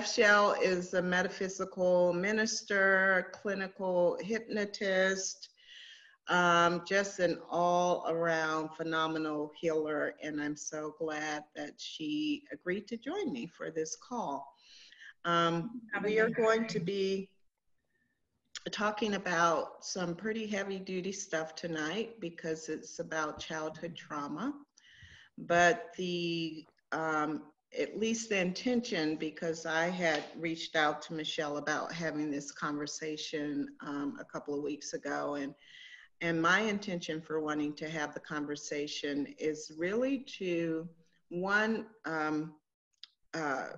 Rev Chelle is a metaphysical minister, clinical hypnotist, um, just an all around phenomenal healer. And I'm so glad that she agreed to join me for this call. Um, we are going to be talking about some pretty heavy duty stuff tonight because it's about childhood trauma. But the um, at least the intention, because I had reached out to Michelle about having this conversation um, a couple of weeks ago, and and my intention for wanting to have the conversation is really to one um, uh,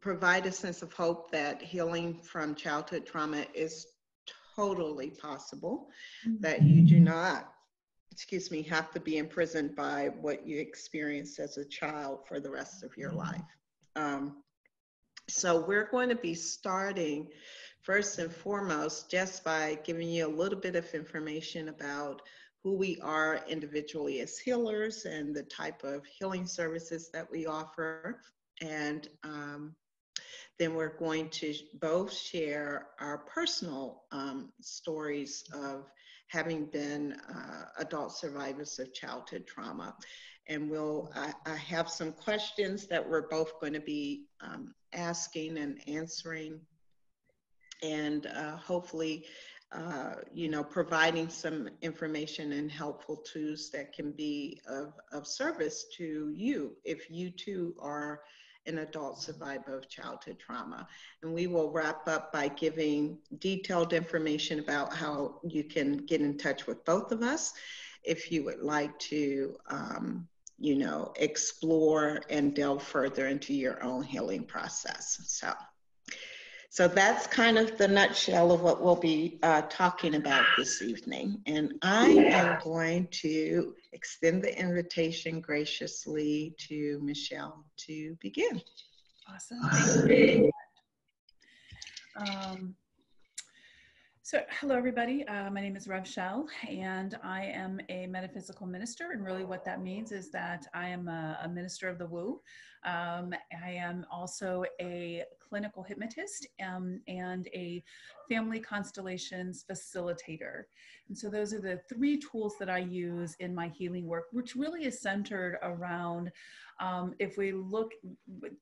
provide a sense of hope that healing from childhood trauma is totally possible, mm-hmm. that you do not excuse me, have to be imprisoned by what you experienced as a child for the rest of your life. Um, so we're going to be starting first and foremost just by giving you a little bit of information about who we are individually as healers and the type of healing services that we offer. And um, then we're going to both share our personal um, stories of having been uh, adult survivors of childhood trauma. And we'll, I, I, have some questions that we're both going to be um, asking and answering, and uh, hopefully, uh, you know, providing some information and helpful tools that can be of, of service to you if you too are an adult survivor of childhood trauma. And we will wrap up by giving detailed information about how you can get in touch with both of us if you would like to, um, you know, explore and delve further into your own healing process. So. So that's kind of the nutshell of what we'll be uh, talking about this evening. And I am going to extend the invitation graciously to Michelle to begin. Awesome. Um, so, hello, everybody. Uh, my name is Rev Chelle, and I am a metaphysical minister. And really, what that means is that I am a, a minister of the woo. Um, I am also a clinical hypnotist um, and a family constellations facilitator. And so, those are the three tools that I use in my healing work, which really is centered around um, if we look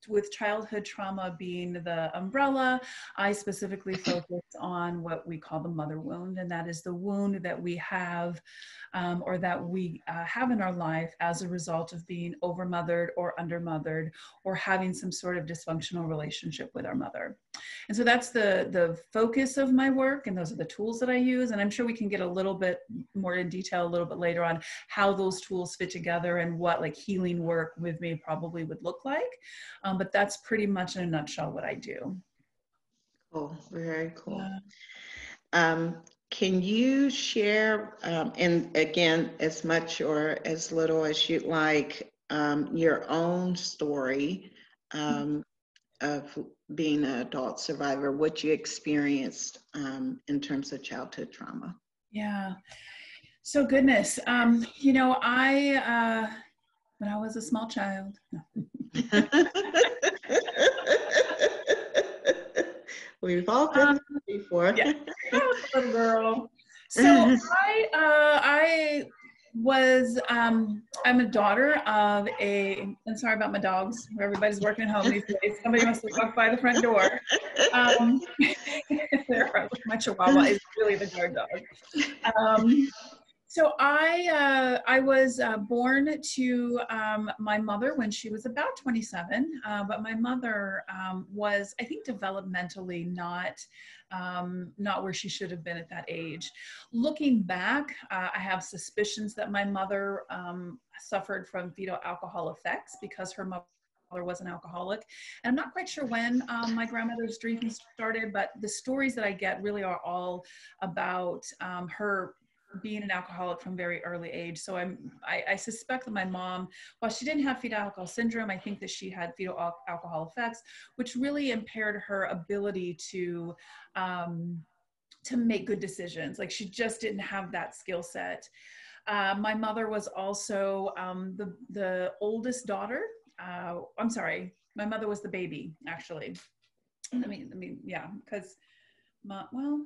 with childhood trauma being the umbrella, I specifically focus on what we call the mother wound, and that is the wound that we have um, or that we uh, have in our life as a result of being overmothered or undermothered or having some sort of dysfunctional relationship with our mother. And so that's the, the focus of my work, and those are the tools that I use. And I'm sure we can get a little bit more in detail a little bit later on how those tools fit together and what like healing work with me probably would look like. Um, but that's pretty much in a nutshell what I do. Cool, very cool. Yeah. Um, can you share, um, and again, as much or as little as you'd like, um, your own story um, of being an adult survivor, what you experienced um, in terms of childhood trauma? Yeah. So, goodness, um, you know, I, uh, when I was a small child, We've all been um, before. Yeah, little girl. So I, uh, I was, um, I'm a daughter of a. I'm sorry about my dogs. Everybody's working at home these days. Somebody must have walked by the front door. Um, my Chihuahua is really the guard dog. Um, so I uh, I was uh, born to um, my mother when she was about 27, uh, but my mother um, was I think developmentally not um, not where she should have been at that age. Looking back, uh, I have suspicions that my mother um, suffered from fetal alcohol effects because her mother was an alcoholic. And I'm not quite sure when um, my grandmother's drinking started, but the stories that I get really are all about um, her being an alcoholic from very early age. So I'm, I, I, suspect that my mom, while she didn't have fetal alcohol syndrome, I think that she had fetal al- alcohol effects, which really impaired her ability to, um, to make good decisions. Like she just didn't have that skill set. Uh, my mother was also um, the the oldest daughter. Uh, I'm sorry, My mother was the baby, actually. I mean, I mean, yeah, because, well,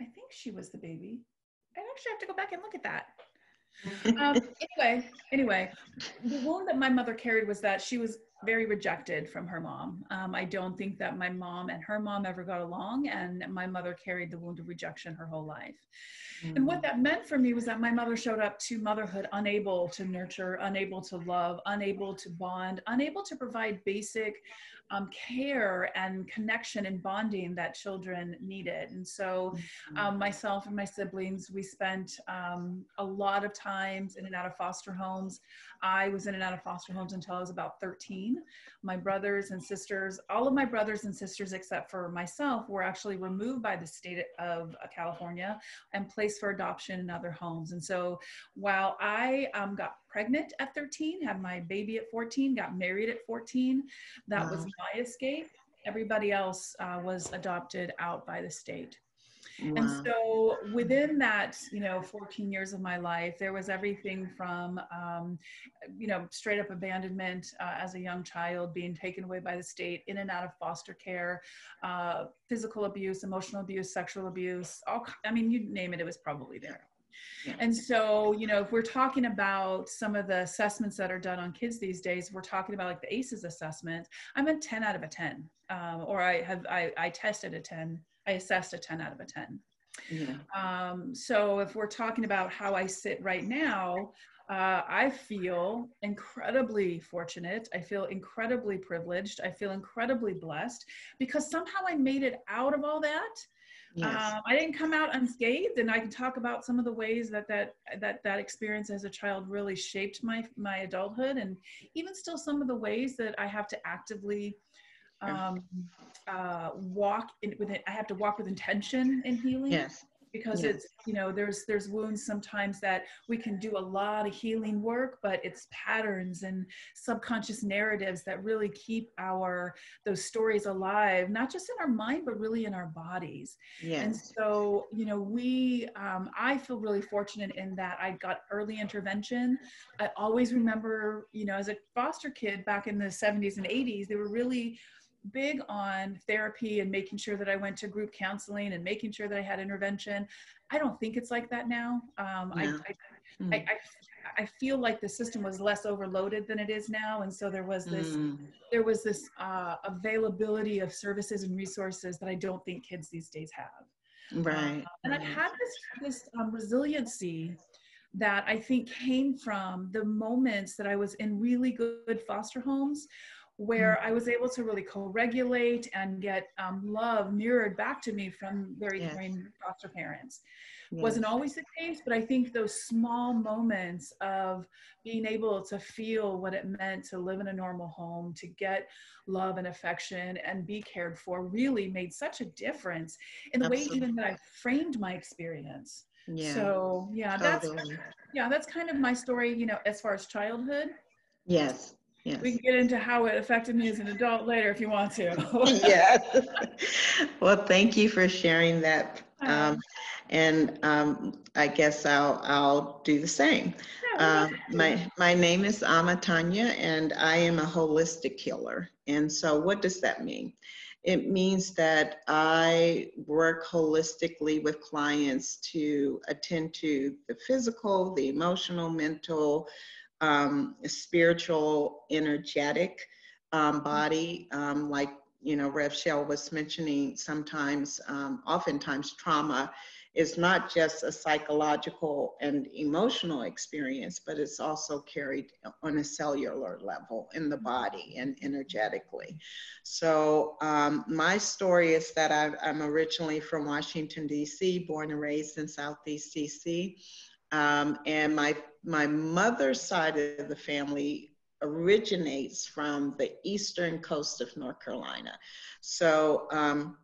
I think she was the baby. I actually have to go back and look at that. um, anyway, anyway, the wound that my mother carried was that she was very rejected from her mom. Um, I don't think that my mom and her mom ever got along, and my mother carried the wound of rejection her whole life. Mm. And what mm. that meant for me was that my mother showed up to motherhood unable to nurture, unable to love, unable to bond, unable to provide basic um, care and connection and bonding that children needed. And so, mm-hmm. um, myself and my siblings, we spent um, a lot of times in and out of foster homes. I was in and out of foster homes until I was about 13. My brothers and sisters, all of my brothers and sisters, except for myself, were actually removed by the state of uh, California and placed for adoption in other homes. And so, while I um, got pregnant at 13, had my baby at 14, got married at 14. That wow. was my escape. Everybody else uh, was adopted out by the state. Wow. And so within that, you know, 14 years of my life, there was everything from, um, you know, straight up abandonment uh, as a young child, being taken away by the state, in and out of foster care, uh, physical abuse, emotional abuse, sexual abuse, all, I mean, you name it, it was probably there. And so, you know, if we're talking about some of the assessments that are done on kids these days, we're talking about like the ACEs assessment. I'm a 10 out of a 10, um, or I have I, I tested a 10. I assessed a 10 out of a 10. Yeah. Um, so if we're talking about how I sit right now, uh, I feel incredibly fortunate. I feel incredibly privileged. I feel incredibly blessed because somehow I made it out of all that Yes. Um, I didn't come out unscathed, and I can talk about some of the ways that that that that experience as a child really shaped my my adulthood, and even still some of the ways that I have to actively um, uh, walk in, with it. I have to walk with intention in healing. Yes because it's you know there's there's wounds sometimes that we can do a lot of healing work but it's patterns and subconscious narratives that really keep our those stories alive not just in our mind but really in our bodies. Yes. and so you know we um, i feel really fortunate in that i got early intervention. I always remember you know as a foster kid back in the 70s and 80s they were really big on therapy and making sure that I went to group counseling and making sure that I had intervention. I don't think it's like that now. Um, I, I, mm. I, I, I, feel like the system was less overloaded than it is now, and so there was this mm. there was this uh, availability of services and resources that I don't think kids these days have. Right. Uh, and I've had this this um, resiliency that I think came from the moments that I was in really good foster homes where mm. I was able to really co-regulate and get um, love mirrored back to me from very yes. trained foster parents. Yes. Wasn't always the case, but I think those small moments of being able to feel what it meant to live in a normal home, to get love and affection and be cared for really made such a difference in the Absolutely. way even that I framed my experience. Yeah. So yeah, totally. that's yeah, that's kind of my story, you know, as far as childhood. Yes. Yes. We can get into how it affected me as an adult later if you want to. yes. Well, thank you for sharing that. Um, and um, I guess I'll I'll do the same. Um, my my name is Amma Tanya, and I am a holistic healer. And so, what does that mean? It means that I work holistically with clients to attend to the physical, the emotional, mental, um, spiritual, energetic um, body, um, like you know, Rev Chelle was mentioning. Sometimes, um, oftentimes, trauma is not just a psychological and emotional experience, but it's also carried on a cellular level in the body and energetically. So, um, my story is that I, I'm originally from Washington, D.C., born and raised in Southeast D.C. Um, and my my mother's side of the family originates from the eastern coast of North Carolina. So, um,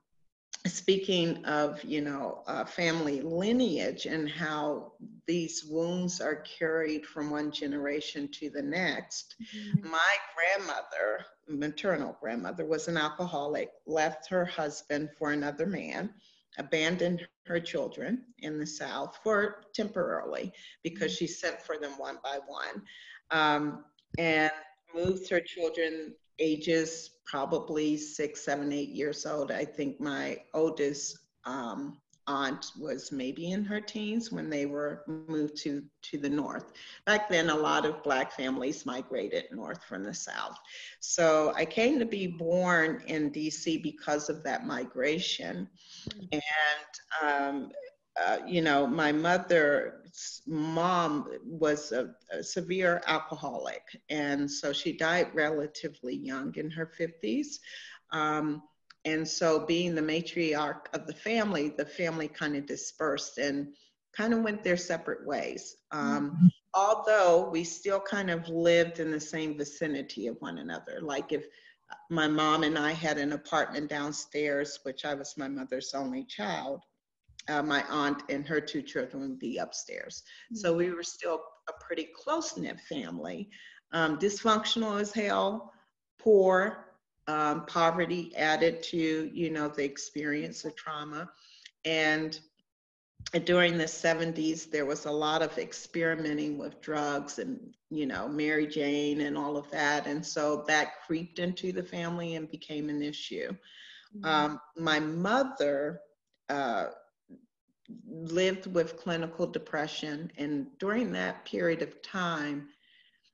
speaking of you know uh, family lineage and how these wounds are carried from one generation to the next, mm-hmm. my grandmother, maternal grandmother, was an alcoholic. Left her husband for another man abandoned her children in the South for temporarily because she sent for them one by one. Um, and moved her children ages probably six, seven, eight years old. I think my oldest um, aunt was maybe in her teens when they were moved to to the north. Back then, a lot of black families migrated north from the south. So I came to be born in D.C. because of that migration, and um, uh, you know, my mother's mom was a, a, severe alcoholic, and so she died relatively young in her 50s. Um, and so, being the matriarch of the family, the family kind of dispersed and kind of went their separate ways. Um, mm-hmm. Although we still kind of lived in the same vicinity of one another. Like if my mom and I had an apartment downstairs, which I was my mother's only child, uh, my aunt and her two children would be upstairs. Mm-hmm. So we were still a pretty close knit family. Um, dysfunctional as hell, poor, um, poverty added to you know the experience of trauma, and during the 70s there was a lot of experimenting with drugs and you know mary jane and all of that and so that creeped into the family and became an issue mm-hmm. um, my mother uh, lived with clinical depression. And during that period of time,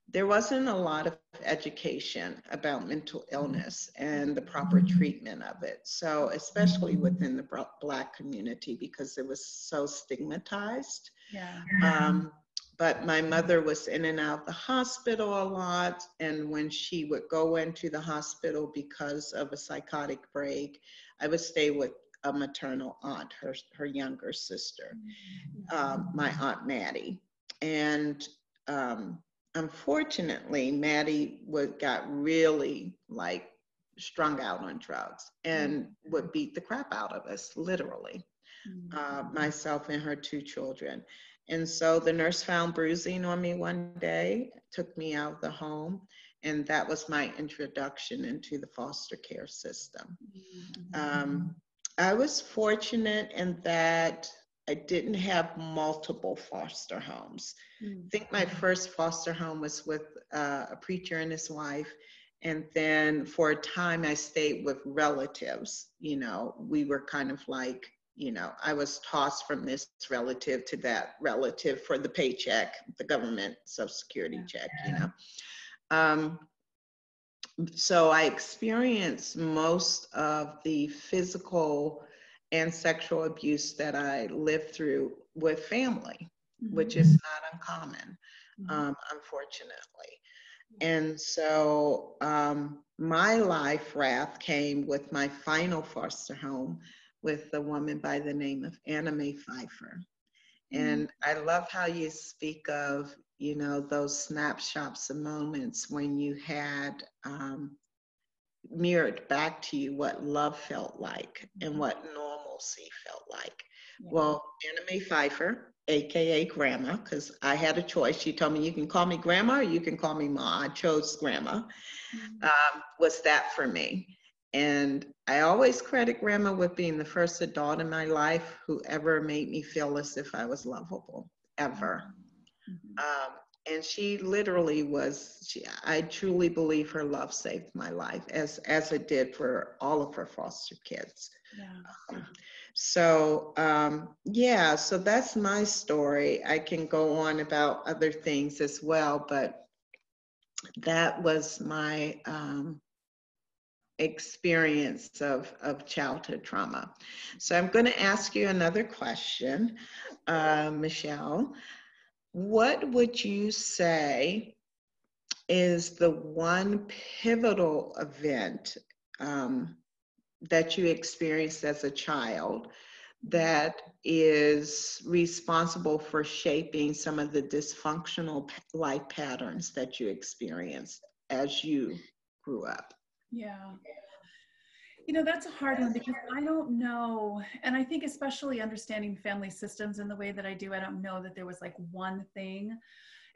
there wasn't a lot of education about mental illness and the proper treatment of it. So, especially within the Black community, because it was so stigmatized. Yeah. Um, but my mother was in and out of the hospital a lot. And when she would go into the hospital because of a psychotic break, I would stay with a maternal aunt, her, her younger sister, um, my Aunt Maddie. And um, unfortunately, Maddie would, got really like strung out on drugs and would beat the crap out of us, literally, uh, myself and her two children. And so the nurse found bruising on me one day, took me out of the home, and that was my introduction into the foster care system. Um, I was fortunate in that I didn't have multiple foster homes. Mm. I think my first foster home was with uh, a preacher and his wife. And then for a time, I stayed with relatives. You know, we were kind of like, you know, I was tossed from this relative to that relative for the paycheck, the government Social Security check, you know. Um, so I experienced most of the physical and sexual abuse that I lived through with family, mm-hmm. which is not uncommon, mm-hmm. um, unfortunately. And so um, my life wrath came with my final foster home with a woman by the name of Anna Mae Pfeiffer. Mm-hmm. And I love how you speak of you know, those snapshots of moments when you had um, mirrored back to you what love felt like and mm-hmm. what normalcy felt like. Yeah. Well, Anna Mae Pfeiffer, AKA Grandma, because I had a choice. She told me, you can call me Grandma or you can call me Ma. I chose Grandma, mm-hmm. um, was that for me. And I always credit Grandma with being the first adult in my life who ever made me feel as if I was lovable, ever. Mm-hmm. Um, and she literally was she, i truly believe her love saved my life as as it did for all of her foster kids. Yeah. Um, so um, yeah so that's my story. I can go on about other things as well but that was my um, experience of, of childhood trauma. So i'm going to ask you another question uh, michelle what would you say is the one pivotal event um, that you experienced as a child that is responsible for shaping some of the dysfunctional life patterns that you experienced as you grew up? Yeah. You know, that's a hard one because I don't know. And I think, especially understanding family systems in the way that I do, I don't know that there was like one thing.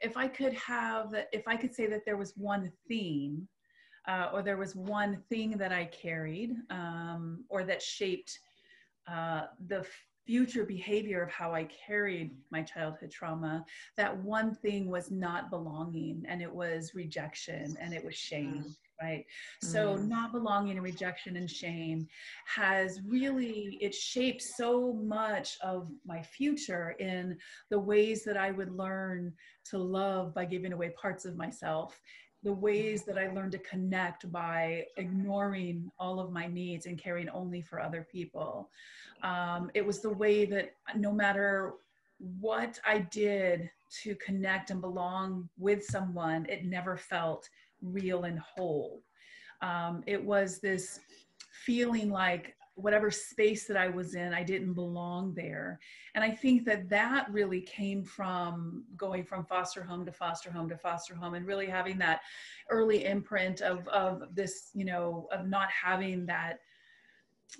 If I could have, if I could say that there was one theme, uh, or there was one thing that I carried, um, or that shaped uh, the future behavior of how I carried my childhood trauma, that one thing was not belonging and it was rejection and it was shame. Right. So, mm. not belonging and rejection and shame has really, it shaped so much of my future in the ways that I would learn to love by giving away parts of myself the ways that I learned to connect by ignoring all of my needs and caring only for other people. Um, it was the way that no matter what I did to connect and belong with someone, it never felt real and whole. Um, it was this feeling like whatever space that I was in, I didn't belong there. And I think that that really came from going from foster home to foster home to foster home and really having that early imprint of, of this, you know, of not having that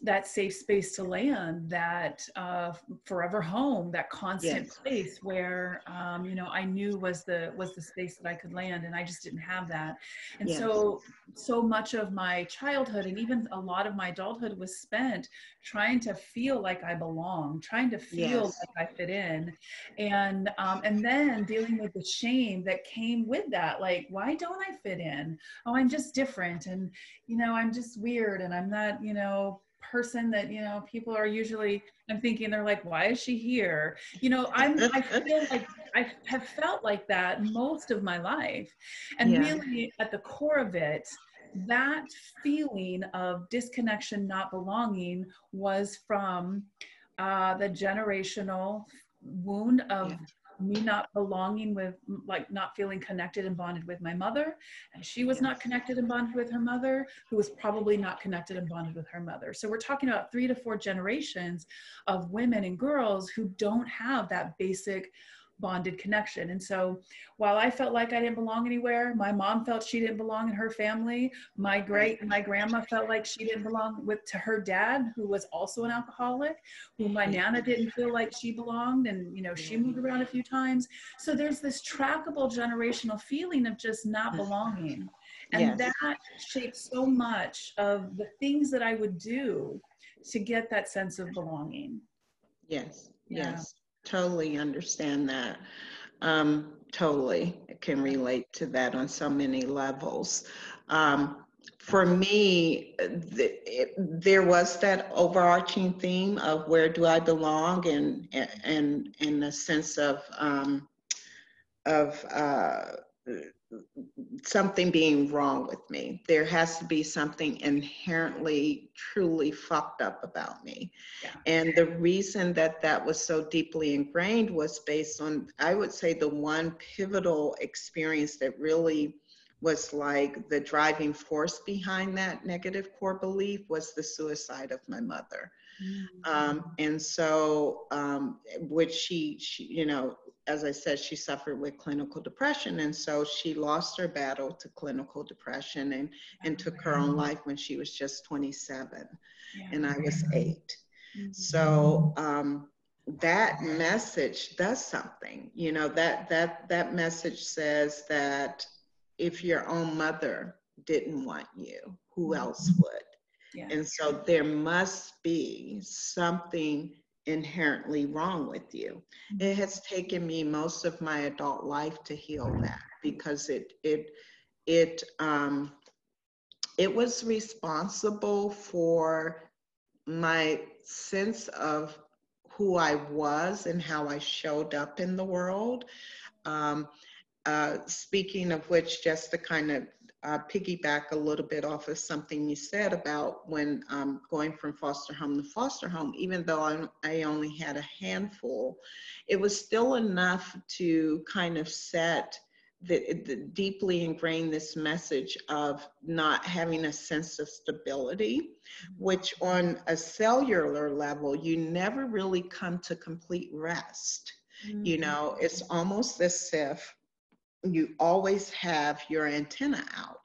that safe space to land, that uh, forever home, that constant yes. space where um, you know I knew was the was the space that I could land, and I just didn't have that. And yes. so so much of my childhood and even a lot of my adulthood was spent trying to feel like I belong, trying to feel yes. like I fit in, and um, and then dealing with the shame that came with that. Like, why don't I fit in? Oh, I'm just different, and you know, I'm just weird, and I'm not, you know person that you know people are usually i'm thinking they're like why is she here? You know i'm i feel like i have felt like that most of my life. And yeah. really at the core of it that feeling of disconnection not belonging was from uh, the generational wound of yeah me not belonging with like not feeling connected and bonded with my mother. And she was not connected and bonded with her mother who was probably not connected and bonded with her mother. So we're talking about three to four generations of women and girls who don't have that basic bonded connection. And so while I felt like I didn't belong anywhere, my mom felt she didn't belong in her family. My great my grandma felt like she didn't belong with to her dad, who was also an alcoholic, who my nana didn't feel like she belonged. And you know, she moved around a few times. So there's this trackable generational feeling of just not mm-hmm. belonging. And yes. that shapes so much of the things that I would do to get that sense of belonging. Yes. Yes totally understand that. Um, totally can relate to that on so many levels. Um, for me, the, it, there was that overarching theme of where do I belong, and and and a sense of um, of uh, something being wrong with me. There has to be something inherently, truly fucked up about me. Yeah. And the reason that that was so deeply ingrained was based on, I would say, the one pivotal experience that really was like the driving force behind that negative core belief was the suicide of my mother. Mm-hmm. Um, and so, um, which she, she, you know, as I said, she suffered with clinical depression. And so she lost her battle to clinical depression and, and took her own life when she was just 27 yeah. and I was 8 mm-hmm. So um, that message does something, you know, that, that, that message says that if your own mother didn't want you, who mm-hmm. else would? Yeah. And so there must be something inherently wrong with you. Mm-hmm. It has taken me most of my adult life to heal that because it it it um it was responsible for my sense of who I was and how I showed up in the world. Um, uh, speaking of which, just to kind of uh, piggyback a little bit off of something you said about when um, going from foster home to foster home, even though I, I only had a handful, it was still enough to kind of set the, the, deeply ingrain this message of not having a sense of stability, which on a cellular level, you never really come to complete rest. Mm-hmm. You know, it's almost as if you always have your antenna out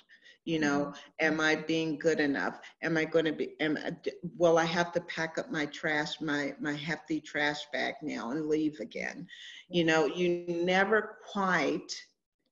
you know mm-hmm. am i being good enough am i going to be am I, will i have to pack up my trash my my hefty trash bag now and leave again you know you never quite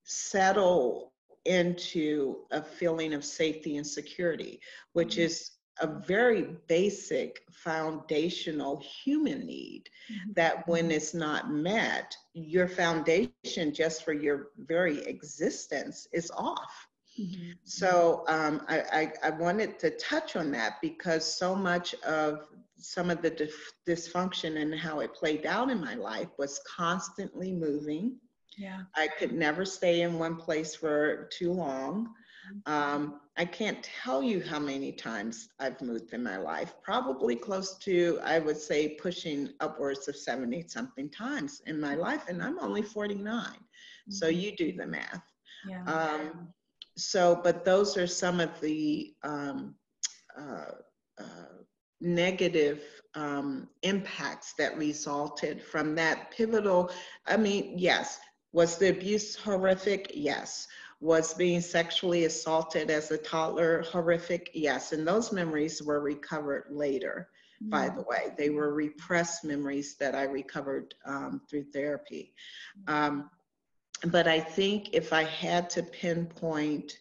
settle into a feeling of safety and security which mm-hmm. is a very basic foundational human need mm-hmm. that when it's not met, your foundation just for your very existence is off. Mm-hmm. So um, I, I, I, wanted to touch on that because so much of some of the dif- dysfunction and how it played out in my life was constantly moving. Yeah. I could never stay in one place for too long. Um, I can't tell you how many times I've moved in my life, probably close to, I would say, pushing upwards of 70 something times in my life, and I'm only 49. Mm-hmm. So you do the math. Yeah. Um, so, but those are some of the um, uh, uh, negative um, impacts that resulted from that pivotal. I mean, yes, was the abuse horrific? Yes. Was being sexually assaulted as a toddler horrific? Yes. And those memories were recovered later, mm-hmm. by the way. They were repressed memories that I recovered um, through therapy. Um, but I think if I had to pinpoint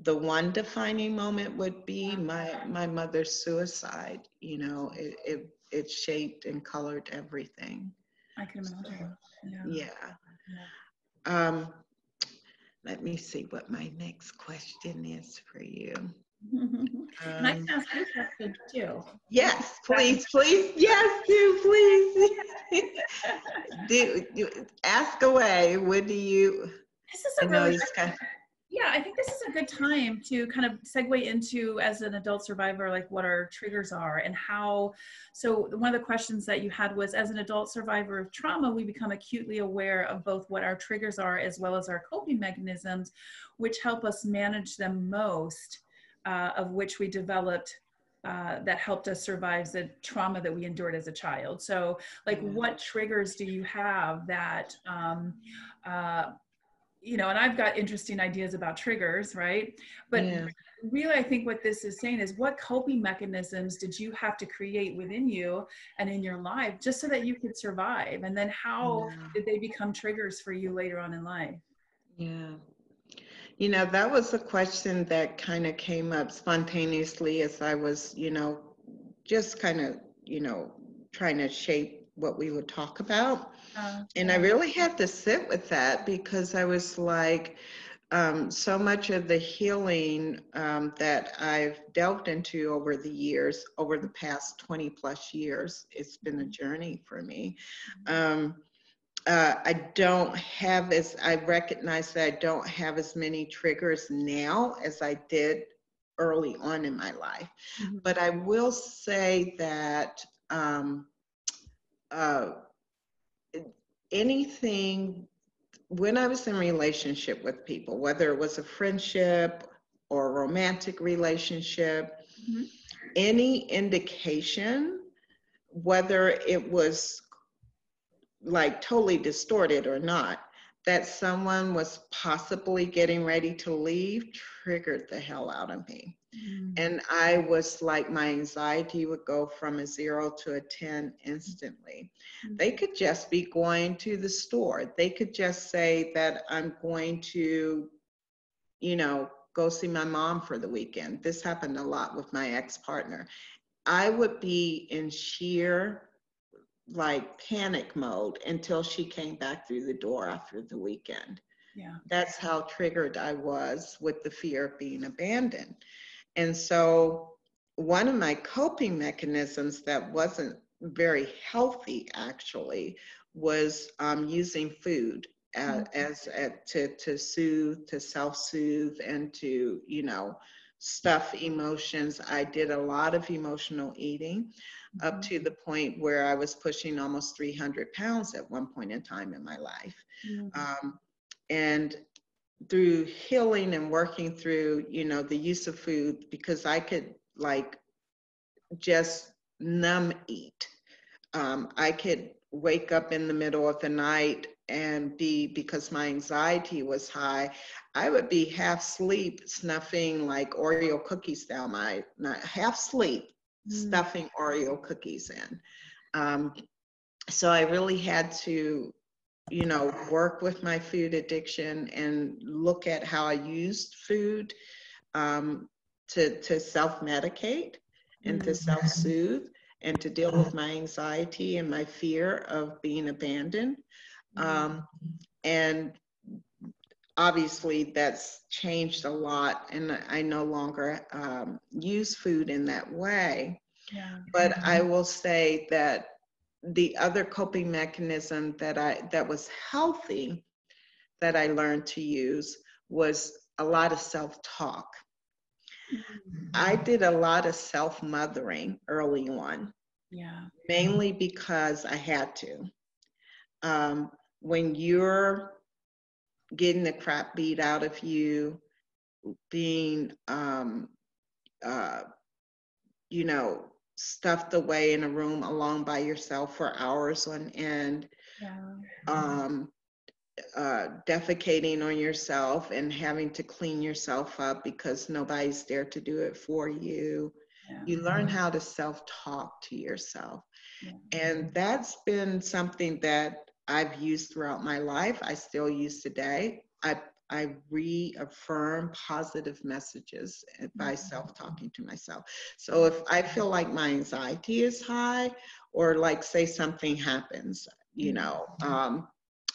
the one defining moment would be my my mother's suicide you know it it, it shaped and colored everything i can imagine yeah. yeah um let me see what my next question is for you um, I ask you question too. Yes, please, please, yes, do please. do, do ask away. What do you? This is a really kind of, yeah, I think this is a good time to kind of segue into as an adult survivor, like what our triggers are and how. So, one of the questions that you had was as an adult survivor of trauma, we become acutely aware of both what our triggers are as well as our coping mechanisms, which help us manage them most, uh, of which we developed uh, that helped us survive the trauma that we endured as a child. So, like, mm-hmm. what triggers do you have that um, uh, you know, and I've got interesting ideas about triggers, right? But yeah. really, I think what this is saying is what coping mechanisms did you have to create within you and in your life just so that you could survive? And then how yeah. did they become triggers for you later on in life? Yeah. You know, that was a question that kind of came up spontaneously as I was, you know, just kind of, you know, trying to shape what we would talk about. Uh, and I really had to sit with that because I was like, um, so much of the healing um, that I've delved into over the years, over the past 20 plus years, it's been a journey for me. Mm-hmm. Um, uh, I don't have as, I recognize that I don't have as many triggers now as I did early on in my life. Mm-hmm. But I will say that um, uh, anything when I was in relationship with people, whether it was a friendship or a romantic relationship, mm-hmm. any indication, whether it was like totally distorted or not, that someone was possibly getting ready to leave triggered the hell out of me. Mm-hmm. And I was like, my anxiety would go from a zero to a 10 instantly. Mm-hmm. They could just be going to the store. They could just say that I'm going to, you know, go see my mom for the weekend. This happened a lot with my ex partner. I would be in sheer like panic mode until she came back through the door after the weekend. Yeah. That's how triggered I was with the fear of being abandoned. And so, one of my coping mechanisms that wasn't very healthy actually was um, using food as, mm-hmm. as, as to, to soothe, to self soothe, and to, you know, stuff emotions. I did a lot of emotional eating mm-hmm. up to the point where I was pushing almost 300 pounds at one point in time in my life. Mm-hmm. Um, and through healing and working through you know the use of food because i could like just numb eat um, i could wake up in the middle of the night and be because my anxiety was high i would be half sleep snuffing like oreo cookies down my not half sleep mm. stuffing oreo cookies in um, so i really had to you know, work with my food addiction and look at how I used food um, to, to self medicate. and to Mm-hmm. self-soothe and to deal with my anxiety and my fear of being abandoned. Mm-hmm. Um, and obviously that's changed a lot and I no longer um, use food in that way. Yeah. But I will say that the other coping mechanism that I that was healthy that I learned to use was a lot of self-talk. I did a lot of self-mothering early on, Yeah. mainly because I had to. Um, when you're getting the crap beat out of you, being, um, uh, you know, stuffed away in a room alone by yourself for hours on end, Yeah. um, uh, defecating on yourself and having to clean yourself up because nobody's there to do it for you. Yeah. You learn how to self talk to yourself. Yeah. And that's been something that I've used throughout my life. I still use today. I, I reaffirm positive messages by self talking to myself. So if I feel like my anxiety is high, or like say something happens, you know, um,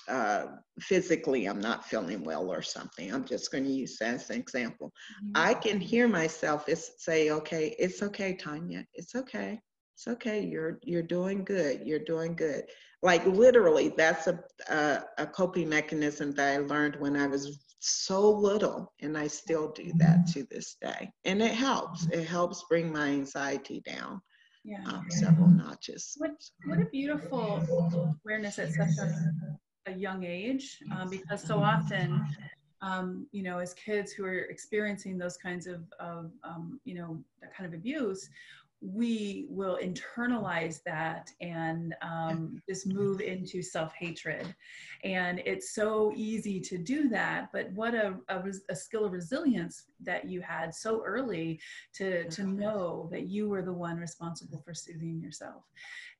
uh, physically I'm not feeling well or something, I'm just going to use that as an example. I can hear myself say, okay, it's okay, Tanya. It's okay. It's okay. You're you're doing good. You're doing good. Like literally, that's a, a a coping mechanism that I learned when I was so little, and I still do that to this day. And it helps. It helps bring my anxiety down Yeah. um, several notches. What what a beautiful awareness at such a, a young age, um, because so often, um, you know, as kids who are experiencing those kinds of, of um, you know, that kind of abuse, we will internalize that and um, just move into self-hatred. And it's so easy to do that but what a, a, a skill of resilience that you had so early to to know that you were the one responsible for soothing yourself.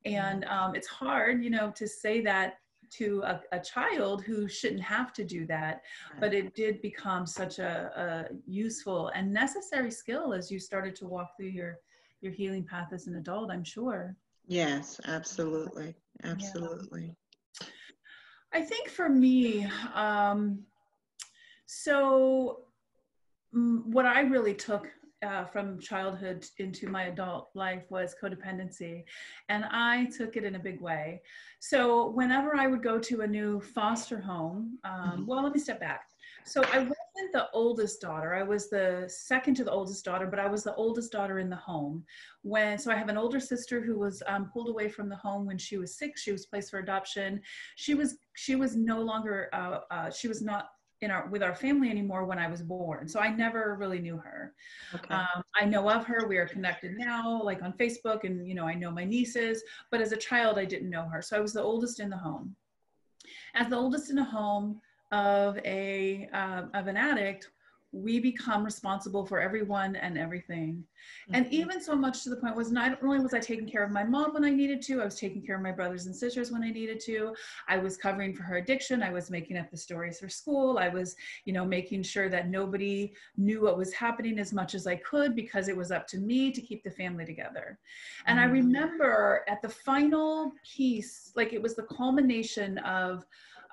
And um, it's hard you know to say that to a, a child who shouldn't have to do that but it did become such a, a useful and necessary skill as you started to walk through your your healing path as an adult i'm sure. Yes, absolutely, absolutely. i think for me um, so mm, what i really took uh, from childhood into my adult life was codependency and i took it in a big way. So whenever i would go to a new foster home um, Mhm. well let me step back so I wasn't the oldest daughter. I was the second to the oldest daughter, but I was the oldest daughter in the home. When so I have an older sister who was um, pulled away from the home when she was six. She was placed for adoption. She was she was no longer uh, uh, she was not in our with our family anymore when I was born. So I never really knew her. Okay. Um, I know of her. We are connected now, like on Facebook, and you know I know my nieces. But as a child, I didn't know her. So I was the oldest in the home. As the oldest in a home of a uh, of an addict, we become responsible for everyone and everything. And Mhm. even so much to the point was not only was I taking care of my mom when I needed to, I was taking care of my brothers and sisters when I needed to. I was covering for her addiction. I was making up the stories for school. I was, you know, making sure that nobody knew what was happening as much as I could because it was up to me to keep the family together. And I Mhm. remember at the final piece, like it was the culmination of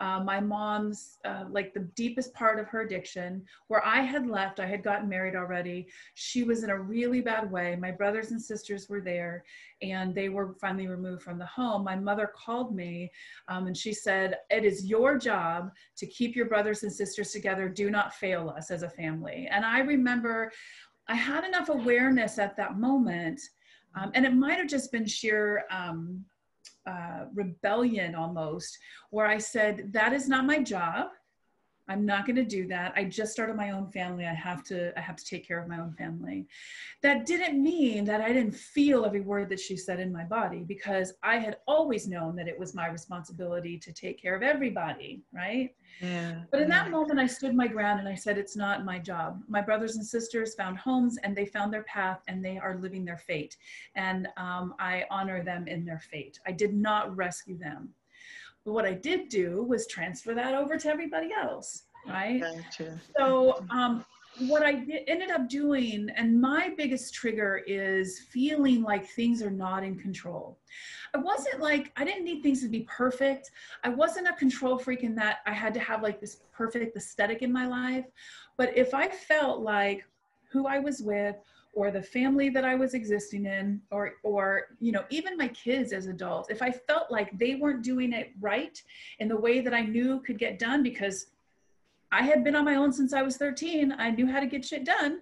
uh, my mom's uh, like the deepest part of her addiction where i had left i had gotten married already. She was in a really bad way. My brothers and sisters were there and they were finally removed from the home. My mother called me um, and she said it is your job to keep your brothers and sisters together. Do not fail us as a family. And i remember i had enough awareness at that moment um, and it might have just been sheer um, uh, rebellion almost, where I said, That is not my job. I'm not going to do that. I just started my own family. I have to I have to take care of my own family. That didn't mean that I didn't feel every word that she said in my body because I had always known that it was my responsibility to take care of everybody, right? Yeah. But in that moment, I stood my ground and I said, It's not my job. My brothers and sisters found homes and they found their path and they are living their fate. And um, I honor them in their fate. I did not rescue them. But what I did do was transfer that over to everybody else, right? Gotcha. So um, what I did, ended up doing, and my biggest trigger is feeling like things are not in control. I wasn't like, I didn't need things to be perfect. I wasn't a control freak in that I had to have like this perfect aesthetic in my life. But if I felt like who I was with, or the family that I was existing in, or or you know, even my kids as adults, if I felt like they weren't doing it right in the way that I knew could get done because I had been on my own since I was 13. I knew how to get shit done.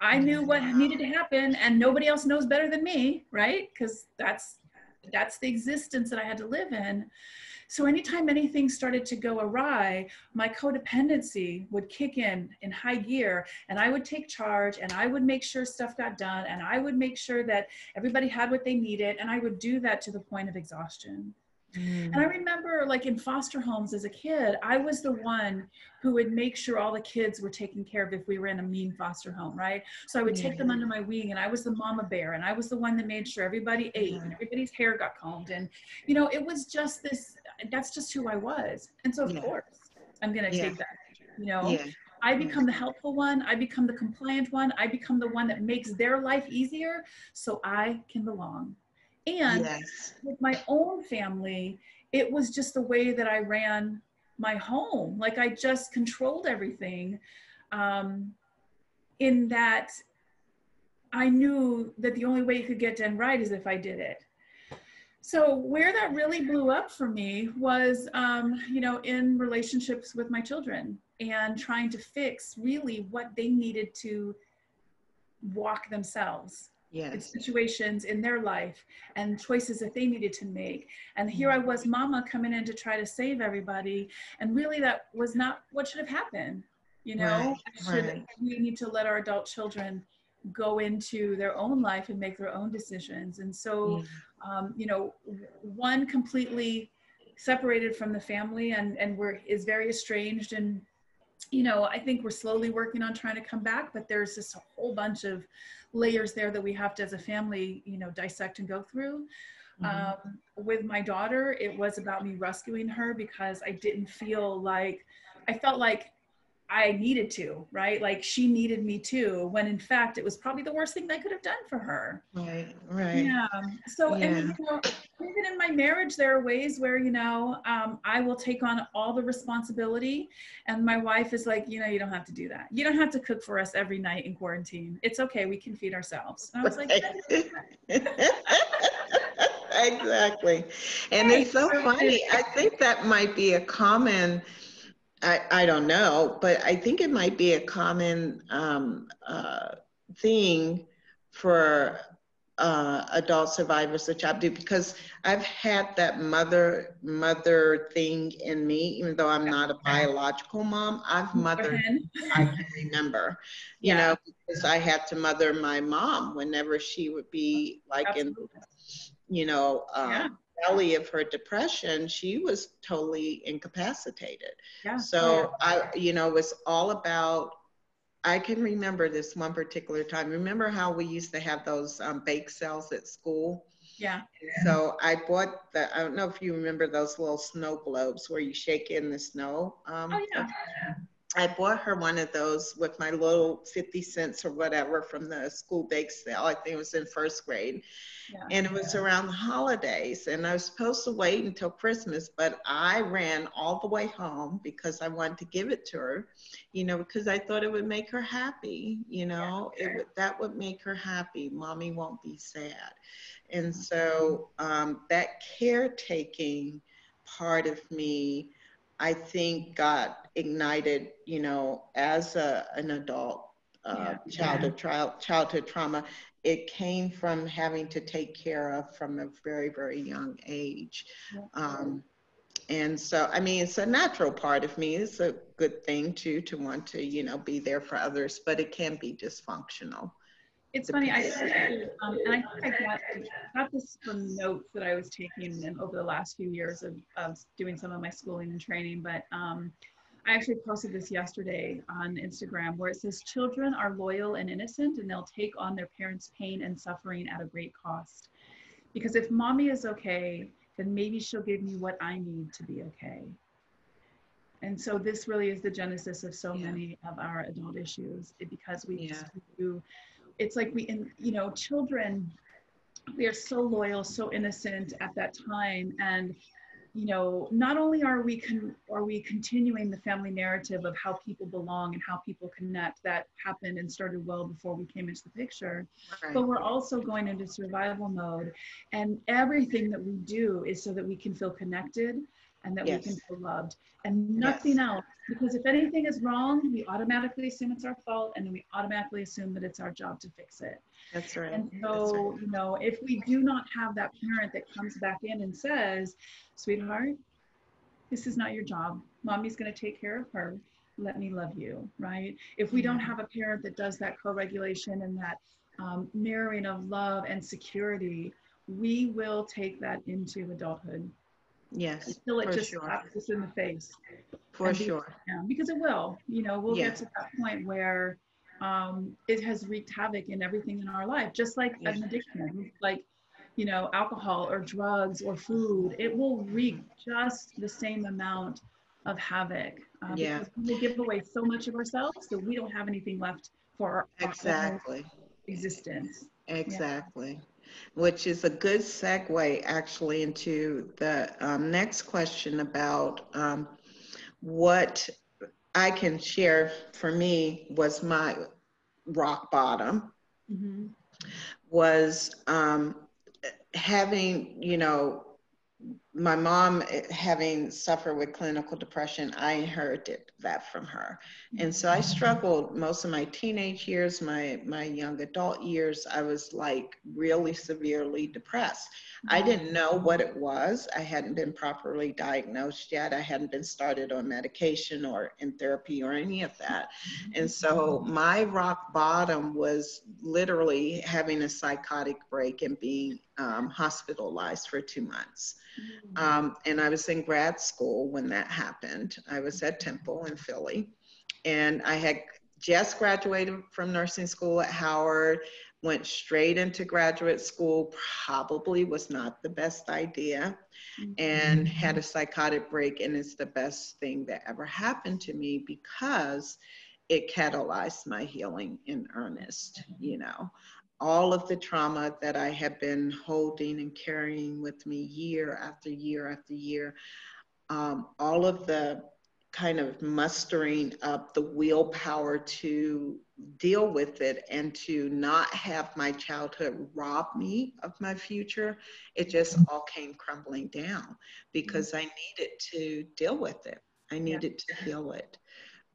I mm-hmm. knew what needed to happen and nobody else knows better than me, right? Cuz that's that's the existence that I had to live in. So anytime anything started to go awry, my codependency would kick in in high gear and I would take charge and I would make sure stuff got done and I would make sure that everybody had what they needed and I would do that to the point of exhaustion. Mm. And I remember, like in foster homes as a kid, I was the one who would make sure all the kids were taken care of if we were in a mean foster home, right? So I would take them under my wing, and I was the mama bear, and I was the one that made sure everybody ate and everybody's hair got combed. And, you know, it was just this that's just who I was. And so, of yeah. course, I'm going to yeah. take that, you know. Yeah. I become the helpful one. I become the compliant one. I become the one that makes their life easier so I can belong. And yes. with my own family, it was just the way that I ran my home. Like I just controlled everything. Um, in that I knew that the only way it could get done right is if I did it. So where that really blew up for me was, um, you know, in relationships with my children and trying to fix really what they needed to walk themselves yes. situations in their life and choices that they needed to make. And here I was, mama, coming in to try to save everybody. And really, that was not what should have happened. You know, right. should, right. we need to let our adult children go into their own life and make their own decisions. And so, um, you know, one completely separated from the family and and we're is very estranged and you know i think we're slowly working on trying to come back but there's just a whole bunch of layers there that we have to as a family you know dissect and go through mm-hmm. um, with my daughter it was about me rescuing her because i didn't feel like i felt like I needed to, right? Like she needed me too, when in fact it was probably the worst thing I could have done for her. Right, right. Yeah. So, yeah. and you know, even in my marriage, there are ways where, you know, um, I will take on all the responsibility. And my wife is like, you know, you don't have to do that. You don't have to cook for us every night in quarantine. It's okay. We can feed ourselves. And I was like, exactly. And it's so funny. I think that might be a common I, I don't know, but I think it might be a common um, uh, thing for uh, adult survivors of child abuse because I've had that mother mother thing in me, even though I'm not a biological mom. I've mothered. I can remember, you yeah. know, because I had to mother my mom whenever she would be like Absolutely. in, you know, um, belly of her depression, she was totally incapacitated. Yeah. So I, you know, it was all about. I can remember this one particular time. Remember how we used to have those um, bake sales at school? Yeah. So I bought the. I don't know if you remember those little snow globes where you shake in the snow. Um, oh yeah. I bought her one of those with my little 50 cents or whatever from the school bake sale. I think it was in first grade. Yeah. And it was around the holidays. And I was supposed to wait until Christmas, but I ran all the way home because I wanted to give it to her, you know, because I thought it would make her happy, you know, yeah, sure. it would, that would make her happy. Mommy won't be sad. And so um, that caretaking part of me, I think got ignited, you know, as a, an adult uh, yeah. childhood, childhood trauma. It came from having to take care of from a very, very young age. Um, and so, I mean, it's a natural part of me. It's a good thing too, to want to, you know, be there for others, but it can be dysfunctional. It's funny, I um, and I think I got, got this from notes that I was taking in, over the last few years of, of doing some of my schooling and training, but um, I actually posted this yesterday on Instagram where it says children are loyal and innocent and they'll take on their parents' pain and suffering at a great cost. Because if mommy is okay, then maybe she'll give me what I need to be okay. And so this really is the genesis of so Yeah. many of our adult issues because we Yeah. just do, it's like we, in, you know, children, we are so loyal, so innocent at that time. And, you know, not only are we, con- are we continuing the family narrative of how people belong and how people connect that happened and started well before we came into the picture, Right. but we're also going into survival mode and everything that we do is so that we can feel connected and that we can Yes. feel loved and nothing Yes. else because if anything is wrong we automatically assume it's our fault and then we automatically assume that it's our job to fix it That's right. and so right. you know if we do not have that parent that comes back in and says sweetheart this is not your job mommy's going to take care of her let me love you right if we don't Mhm. have a parent that does that co-regulation and that um, mirroring of love and security we will take that into adulthood Yes, until it for just sure. slaps us in the face for and sure. yeah, because it will. You know, we'll Yeah. get to that point where um, it has wreaked havoc in everything in our life, just like Yeah. an addiction, like you know, alcohol or drugs or food. It will wreak just the same amount of havoc. Uh, Yeah. Because we give away so much of ourselves that we don't have anything left for our Exactly. existence. Exactly. Which is a good segue actually into the um, next question about um, what I can share for me was my rock bottom Mhm. was um, having, you know, my mom eh, having suffered with clinical depression, I inherited that from her. And so I struggled most of my teenage years, my my young adult years, I was like really severely depressed. I didn't know what it was. I hadn't been properly diagnosed yet. I hadn't been started on medication or in therapy or any of that. And so my rock bottom was literally having a psychotic break and being um, hospitalized for two months. Um, and I was in grad school when that happened. I was at Temple in Philly. And I had just graduated from nursing school at Howard, went straight into graduate school, probably was not the best idea, and had a psychotic break. And it's the best thing that ever happened to me because it catalyzed my healing in earnest, you know all of the trauma that I had been holding and carrying with me year after year after year, um, all of the kind of mustering up the willpower to deal with it and to not have my childhood rob me of my future, it just all came crumbling down because I needed to deal with it. I needed to heal it.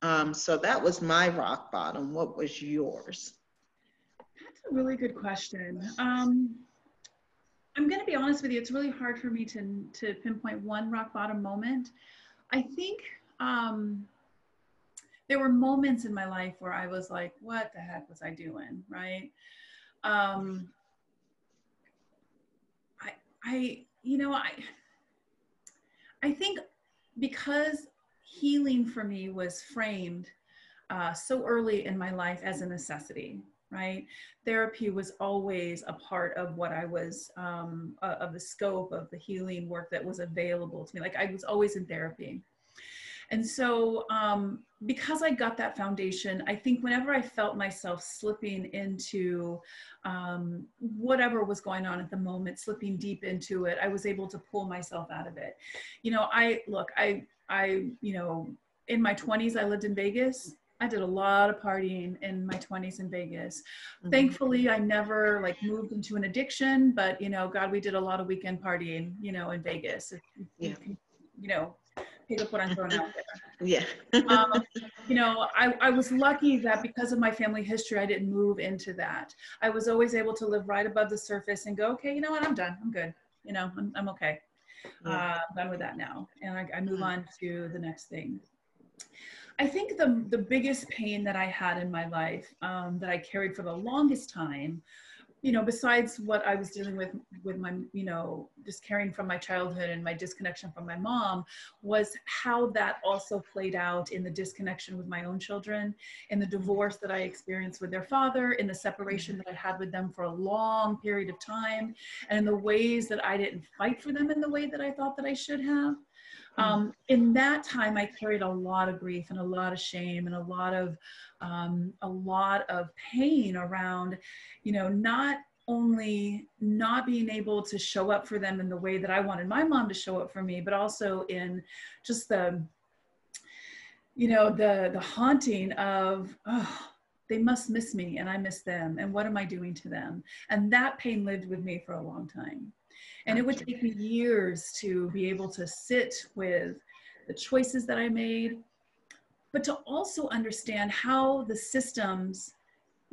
Um, so that was my rock bottom. What was yours? A really good question. Um, I'm going to be honest with you. It's really hard for me to to pinpoint one rock bottom moment. I think um, there were moments in my life where I was like, "What the heck was I doing?" Right? Um, I, I, you know, I, I think because healing for me was framed uh, so early in my life as a necessity, right? Therapy was always a part of what I was, um, uh, of the scope of the healing work that was available to me. Like I was always in therapy. And so, um, because I got that foundation, I think whenever I felt myself slipping into um, whatever was going on at the moment, slipping deep into it, I was able to pull myself out of it. You know, I look, I, I, you know, in my 20s, I lived in Vegas. I did a lot of partying in my 20s in Vegas. Mhm. Thankfully, I never like moved into an addiction, but you know, God, we did a lot of weekend partying, you know, in Vegas. Yeah. You know, pick up what I'm throwing out there. Yeah. Um, you know, I, I was lucky that because of my family history, I didn't move into that. I was always able to live right above the surface and go, okay, you know what, I'm done. I'm good. You know, I'm, I'm okay. Yeah. Uh, I'm done with that now. And I, I move Mhm. on to the next thing. I think the, the biggest pain that I had in my life um, that I carried for the longest time, you know, besides what I was dealing with with my, you know, just caring from my childhood and my disconnection from my mom, was how that also played out in the disconnection with my own children, in the divorce that I experienced with their father, in the separation that I had with them for a long period of time, and in the ways that I didn't fight for them in the way that I thought that I should have. Um, in that time, I carried a lot of grief and a lot of shame and a lot of um, a lot of pain around, you know, not only not being able to show up for them in the way that I wanted my mom to show up for me, but also in just the, you know, the the haunting of, oh, they must miss me and I miss them, and what am I doing to them? And that pain lived with me for a long time. And it would take me years to be able to sit with the choices that I made, but to also understand how the systems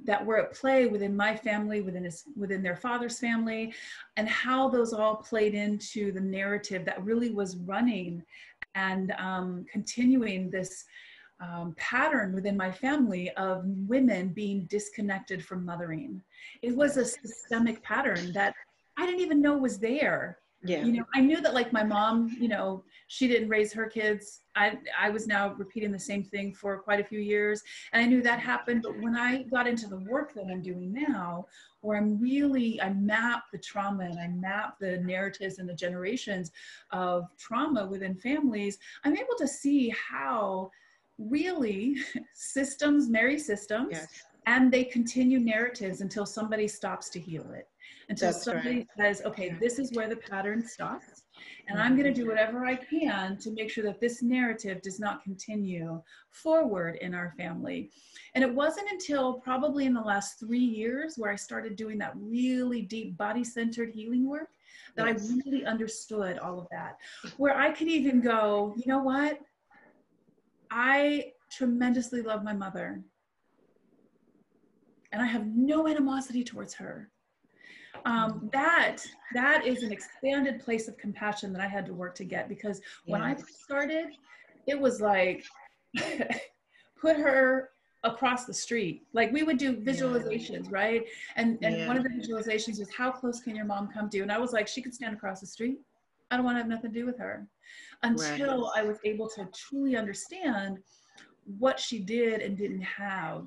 that were at play within my family, within his, within their father's family, and how those all played into the narrative that really was running and um, continuing this um, pattern within my family of women being disconnected from mothering. It was a systemic pattern that I didn't even know was there. Yeah. You know, I knew that like my mom, you know, she didn't raise her kids. I I was now repeating the same thing for quite a few years. And I knew that happened. But when I got into the work that I'm doing now, where I'm really I map the trauma and I map the narratives and the generations of trauma within families, I'm able to see how really systems marry systems yes. and they continue narratives until somebody stops to heal it until That's somebody right. says, okay, this is where the pattern stops. And I'm going to do whatever I can to make sure that this narrative does not continue forward in our family. And it wasn't until probably in the last three years where I started doing that really deep body centered healing work that yes. I really understood all of that. Where I could even go, you know what? I tremendously love my mother. And I have no animosity towards her um, that that is an expanded place of compassion that I had to work to get because when yes. I started, it was like put her across the street. Like we would do visualizations, yeah. right? And and yeah. one of the visualizations was how close can your mom come to? And I was like, she could stand across the street. I don't want to have nothing to do with her. Until right. I was able to truly understand what she did and didn't have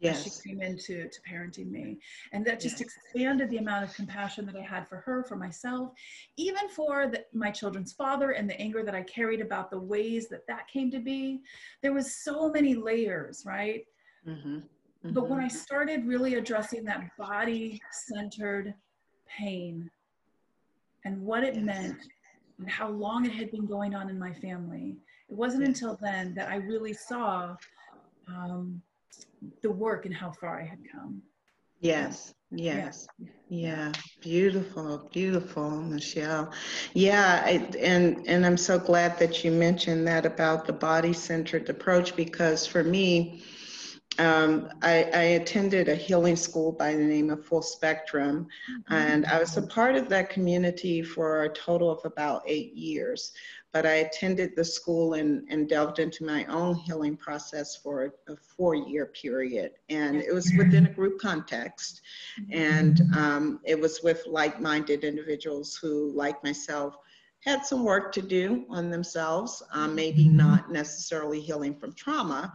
yes. she came into to parenting me and that just yes. expanded the amount of compassion that i had for her for myself even for the, my children's father and the anger that i carried about the ways that that came to be there was so many layers right mm-hmm. Mm-hmm. but when i started really addressing that body centered pain and what it yes. meant and how long it had been going on in my family it wasn't until then that i really saw um, the work and how far I had come. Yes, yes, yeah, beautiful, beautiful, Michelle. Yeah, I, and and I'm so glad that you mentioned that about the body-centered approach because for me, um, I, I, attended a healing school by the name of Full Spectrum, mm-hmm. and I was a part of that community for a total of about eight years but I attended the school and, and delved into my own healing process for a, four year period. And it was within a group context. And um, it was with like minded individuals who, like myself, had some work to do on themselves, um, maybe not necessarily healing from trauma,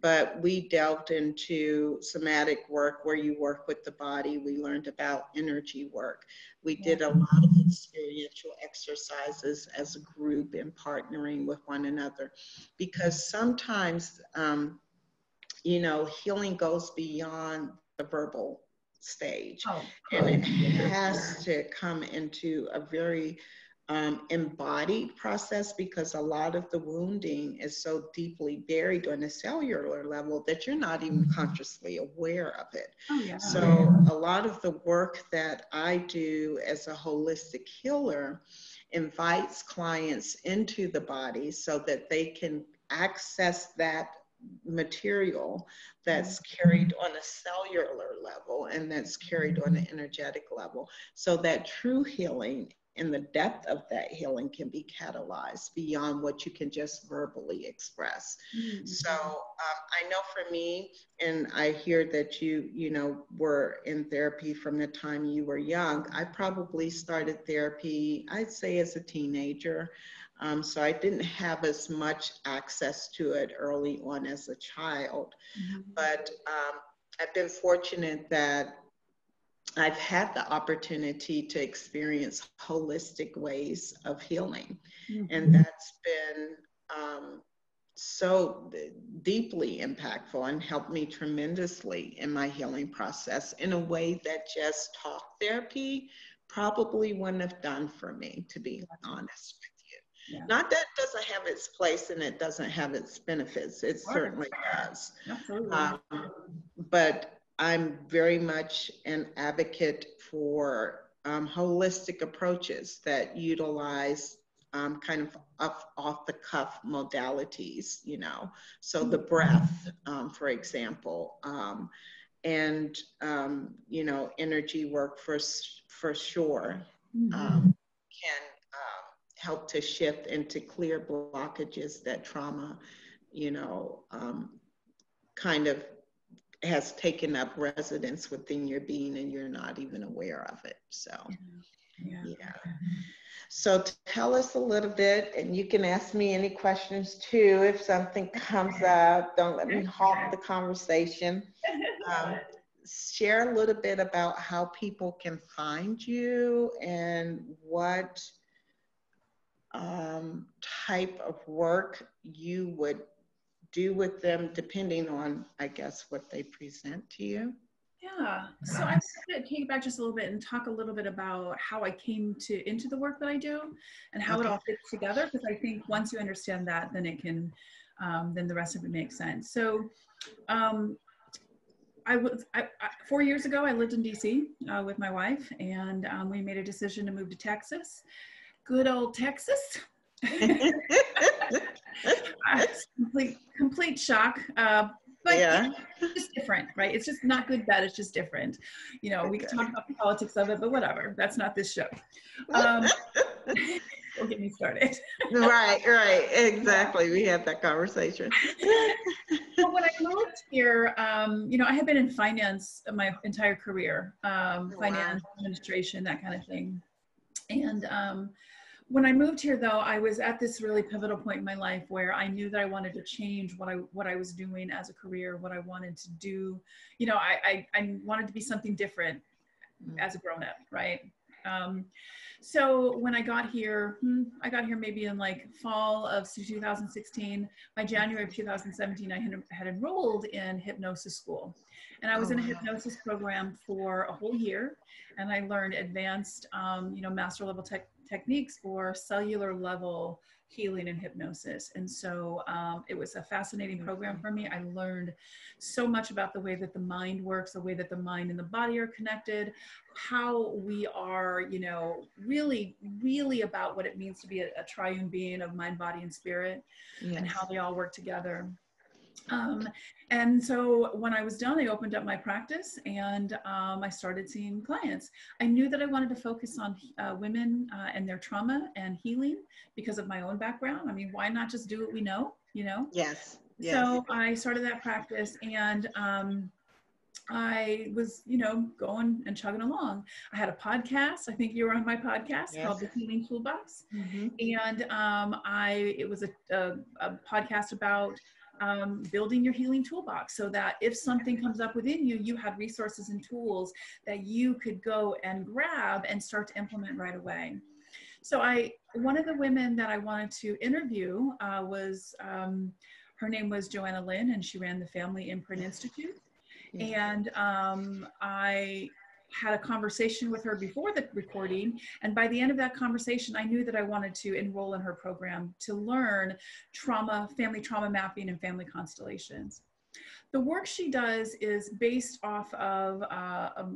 but we delved into somatic work where you work with the body. We learned about energy work. We did a lot of experiential exercises as a group and partnering with one another because sometimes, um, you know, healing goes beyond the verbal stage oh, and it has to come into a very um, embodied process because a lot of the wounding is so deeply buried on a cellular level that you're not even mm-hmm. consciously aware of it. Oh, yeah. So, a lot of the work that I do as a holistic healer invites clients into the body so that they can access that material that's mm-hmm. carried on a cellular level and that's carried on an energetic level so that true healing and the depth of that healing can be catalyzed beyond what you can just verbally express. Mm-hmm. So um, I know for me, and I hear that you, you know, were in therapy from the time you were young. I probably started therapy, I'd say, as a teenager. Um, so I didn't have as much access to it early on as a child. Mm-hmm. But um, I've been fortunate that I've had the opportunity to experience holistic ways of healing. Mm-hmm. And that's been um, so deeply impactful and helped me tremendously in my healing process in a way that just talk therapy probably wouldn't have done for me, to be honest with you. Yeah. Not that it doesn't have its place and it doesn't have its benefits, it certainly does. Absolutely. Um, but I'm very much an advocate for um, holistic approaches that utilize um, kind of off, off the cuff modalities, you know. So the breath, um, for example, um, and um, you know, energy work for for sure mm-hmm. Um, can um, help to shift and to clear blockages that trauma, you know, kind of has taken up residence within your being and you're not even aware of it. So, yeah. yeah. So tell us a little bit, and you can ask me any questions too if something comes up. Don't let me halt the conversation. Um, share a little bit about how people can find you and what um, type of work you would do with them depending on, I guess, what they present to you? Yeah. So I'm going to take back just a little bit and talk a little bit about how I came to into the work that I do and how okay. it all fits together. Because I think once you understand that, then it can, um, then the rest of it makes sense. So, um, I was I, I, four years ago. I lived in DC uh, with my wife, and um, we made a decision to move to Texas. Good old Texas. complete complete shock. Uh, but yeah. it's just different, right? It's just not good, bad. It's just different. You know, okay. we can talk about the politics of it, but whatever. That's not this show. Um, don't get me started. right, right, exactly. We had that conversation. well, when I moved here, um, you know, I had been in finance my entire career, um, oh, finance, wow. administration, that kind of thing, and um, when I moved here though, I was at this really pivotal point in my life where I knew that I wanted to change what I what I was doing as a career, what I wanted to do. You know, I I, I wanted to be something different mm-hmm. as a grown up, right? Um, so when I got here, hmm, I got here maybe in like fall of 2016. By January of 2017, I had, had enrolled in hypnosis school. And I was oh, in a hypnosis program for a whole year. And I learned advanced, um, you know, master level tech techniques for cellular level healing and hypnosis. And so um, it was a fascinating program for me. I learned so much about the way that the mind works, the way that the mind and the body are connected, how we are, you know, really, really about what it means to be a, a triune being of mind, body, and spirit, yes. and how they all work together. Um, and so when I was done, I opened up my practice and um, I started seeing clients. I knew that I wanted to focus on uh, women uh, and their trauma and healing because of my own background. I mean, why not just do what we know, you know? Yes. yes. So I started that practice and um, I was, you know, going and chugging along. I had a podcast. I think you were on my podcast yes. called The Healing Toolbox, mm-hmm. and um, I it was a, a, a podcast about um, building your healing toolbox so that if something comes up within you, you have resources and tools that you could go and grab and start to implement right away. So I, one of the women that I wanted to interview uh, was, um, her name was Joanna Lynn and she ran the Family Imprint Institute. And um, I had a conversation with her before the recording. And by the end of that conversation, I knew that I wanted to enroll in her program to learn trauma, family trauma mapping, and family constellations. The work she does is based off of uh, a,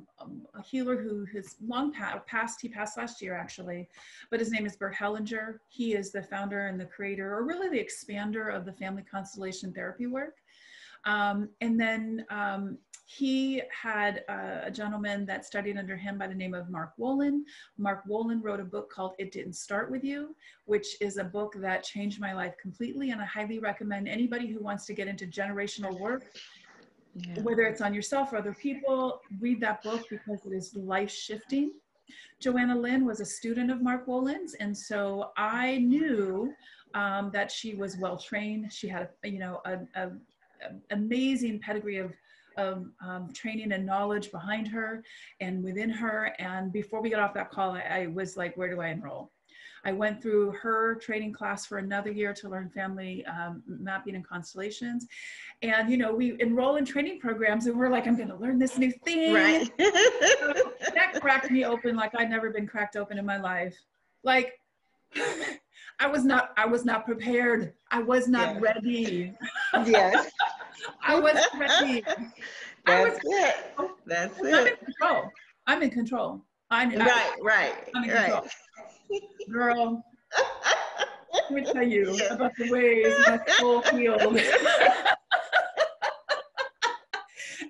a, healer who has long passed, he passed last year actually, but his name is Bert Hellinger. He is the founder and the creator, or really the expander of the family constellation therapy work. Um, and then um, he had a, a, gentleman that studied under him by the name of Mark Wolynn. Mark Wolynn wrote a book called It Didn't Start With You, which is a book that changed my life completely. And I highly recommend anybody who wants to get into generational work, yeah. whether it's on yourself or other people, read that book because it is life shifting. Joanna Lynn was a student of Mark Wolynn's, and so I knew um, that she was well trained. She had, a, you know, a, a, a amazing pedigree of of um, training and knowledge behind her and within her. And before we got off that call, I, I was like, where do I enroll? I went through her training class for another year to learn family um, mapping and constellations. And, you know, we enroll in training programs and we're like, I'm going to learn this new thing. Right. so that cracked me open like I'd never been cracked open in my life. Like, I was not, I was not prepared. I was not Yeah. ready. yes. I was ready. I was, That's it. That's I'm in control. I'm in control. I, I Right, right, I'm in right. control. girl, let me tell you about the ways my soul healed.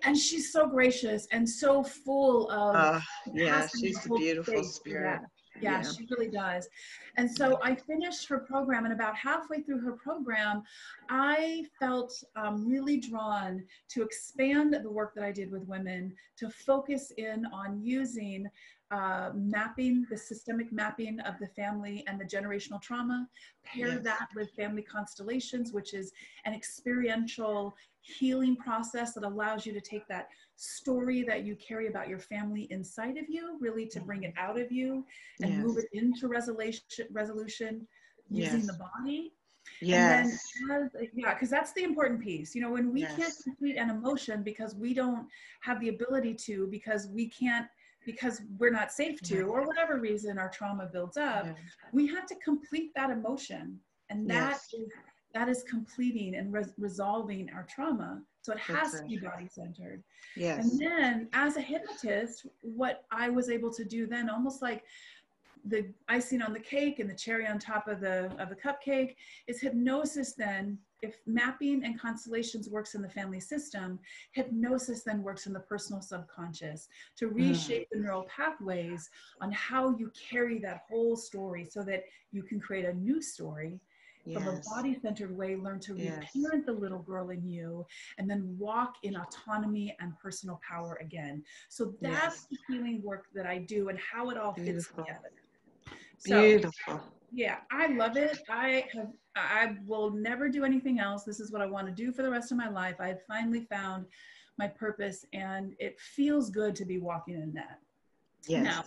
and she's so gracious and so full of Uh, yeah, has to be she's a beautiful spirit. Yeah, Yeah. she really does. And so I finished her program, and about halfway through her program, I felt um, really drawn to expand the work that I did with women to focus in on using uh, mapping, the systemic mapping of the family and the generational trauma, pair Yes. that with family constellations, which is an experiential healing process that allows you to take that story that you carry about your family inside of you, really to bring it out of you and Yes. move it into resolution resolution using Yes. the body Yes. and then as, yeah because that's the important piece you know when we can't complete an emotion because we don't have the ability to because we can't because we're not safe to or whatever reason our trauma builds up Yeah. we have to complete that emotion and that Yes. is that is completing and res- resolving our trauma so it has That's to be right. body centered Yes. and then as a hypnotist, what I was able to do then, almost like the icing on the cake and the cherry on top of the of the cupcake, is hypnosis then. If mapping and constellations works in the family system, hypnosis then works in the personal subconscious to hmm. reshape the neural pathways on how you carry that whole story so that you can create a new story from a body centered way, learn to Yes. reparent the little girl in you, and then walk in autonomy and personal power again. So that's Yes. the healing work that I do and how it all fits together. So, Beautiful. yeah, I love it. I have, I will never do anything else. This is what I want to do for the rest of my life. I have finally found my purpose, and it feels good to be walking in that. Yes. Now,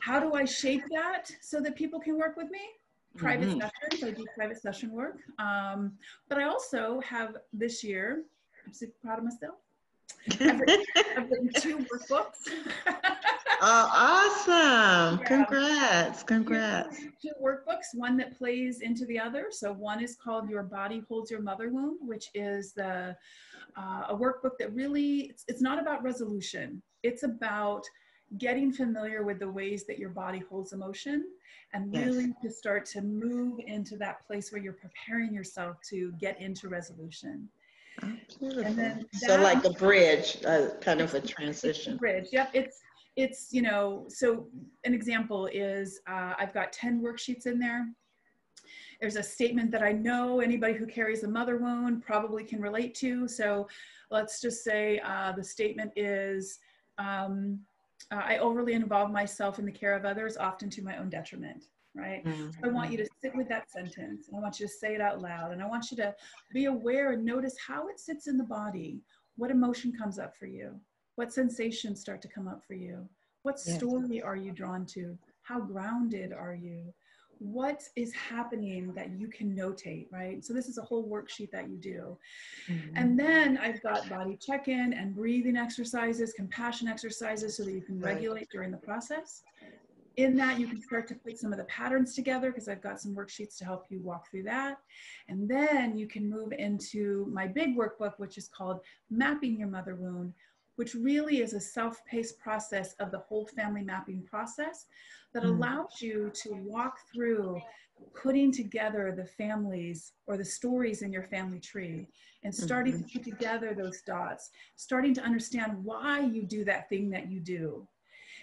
how do I shape that so that people can work with me? Private Mhm. sessions. I do private session work. Um, but I also have this year, I'm super proud of myself. I've written, I've written two workbooks. Oh, awesome. Yeah. Congrats. Congrats. Two workbooks, one that plays into the other. So one is called Your Body Holds Your Mother Wound, which is the uh, a workbook that really it's, it's not about resolution. It's about getting familiar with the ways that your body holds emotion and Yes. really to start to move into that place where you're preparing yourself to get into resolution. Oh, beautiful. then so like a bridge, uh, kind of a transition. bridge yep it's it's you know so an example is uh, i've got 10 worksheets in there there's a statement that i know anybody who carries a mother wound probably can relate to so let's just say uh, the statement is um, uh, i overly involve myself in the care of others often to my own detriment right I want you to sit with that sentence and I want you to say it out loud. And I want you to be aware and notice how it sits in the body. What emotion comes up for you? What sensations start to come up for you? What Yes. story are you drawn to? How grounded are you? What is happening that you can notate, right? So, this is a whole worksheet that you do. Mhm. And then I've got body check in and breathing exercises, compassion exercises so that you can regulate during the process. In that, you can start to put some of the patterns together because I've got some worksheets to help you walk through that. And then you can move into my big workbook, which is called Mapping Your Mother Wound, which really is a self paced process of the whole family mapping process that Mm. allows you to walk through putting together the families or the stories in your family tree and starting to put together those dots, starting to understand why you do that thing that you do.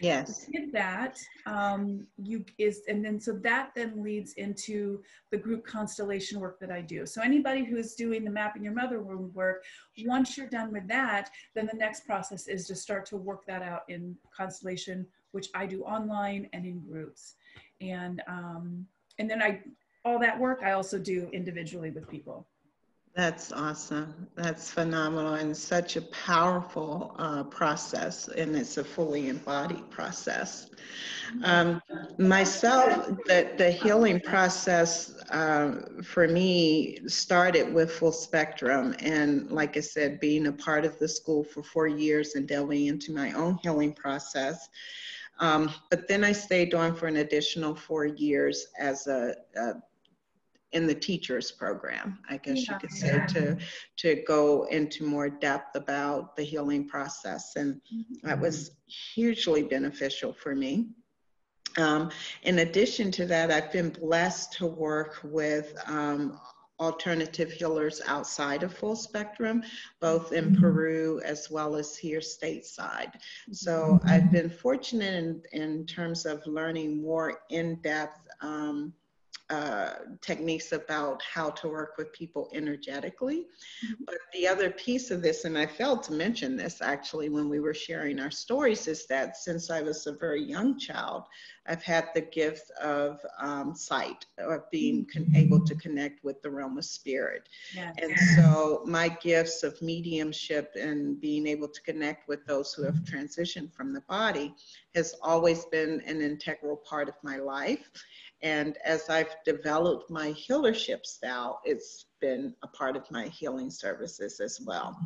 Yes. Did that, um, you is, and then so that then leads into the group constellation work that I do. So anybody who's doing the mapping your mother wound work, once you're done with that, then the next process is to start to work that out in constellation, which I do online and in groups. And um, and then I all that work I also do individually with people. That's awesome. That's phenomenal and such a powerful uh, process, and it's a fully embodied process. Um, myself, the, the healing process uh, for me started with full spectrum, and like I said, being a part of the school for four years and delving into my own healing process. Um, but then I stayed on for an additional four years as a, a in the teachers program, I guess yeah. you could say, to to go into more depth about the healing process, and mm-hmm. that was hugely beneficial for me. Um, in addition to that, I've been blessed to work with um, alternative healers outside of full spectrum, both in mm-hmm. Peru as well as here stateside. So I've been fortunate in, in terms of learning more in depth. Um, uh, techniques about how to work with people energetically. Mm-hmm. But the other piece of this, and I failed to mention this actually when we were sharing our stories, is that since I was a very young child, I've had the gift of um, sight, of being con- able to connect with the realm of spirit. Yes. And so my gifts of mediumship and being able to connect with those who have transitioned from the body has always been an integral part of my life. And as I've developed my healership style, it's been a part of my healing services as well.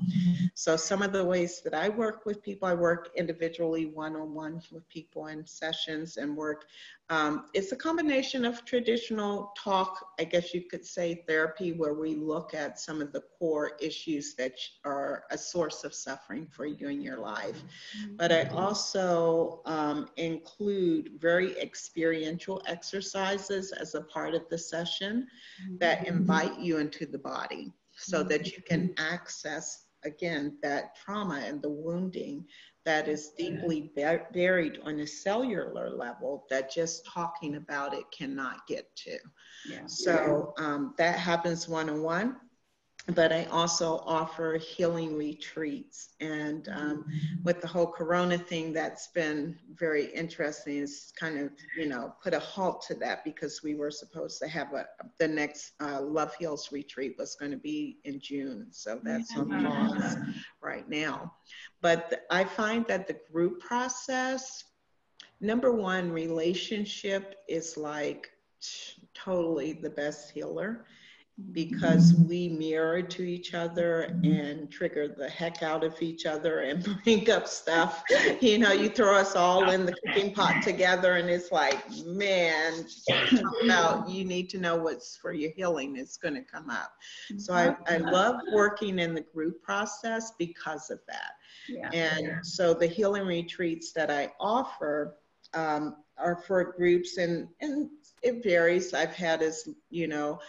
So some of the ways that I work with people, I work individually one-on-one with people in sessions and work. Um, it's a combination of traditional talk, I guess you could say therapy, where we look at some of the core issues that are a source of suffering for you in your life. But I also um, include very experiential exercises as a part of the session that invite you into the body so that you can access again that trauma and the wounding that is deeply buried on a cellular level that just talking about it cannot get to. Yeah. So um, that happens one on one but I also offer healing retreats. And um, with the whole Corona thing, that's been very interesting. It's kind of, you know, put a halt to that because we were supposed to have a, the next uh, Love Heals retreat was going to be in June. So that's on pause right now. But I find that the group process, number one, relationship is like totally the best healer because we mirror to each other and trigger the heck out of each other and bring up stuff. You know, you throw us all in the cooking pot together and it's like, man, about you need to know what's for your healing is going to come up. So I, I love working in the group process because of that. Yeah. And so the healing retreats that I offer um, are for groups and, and it varies. I've had as, you know,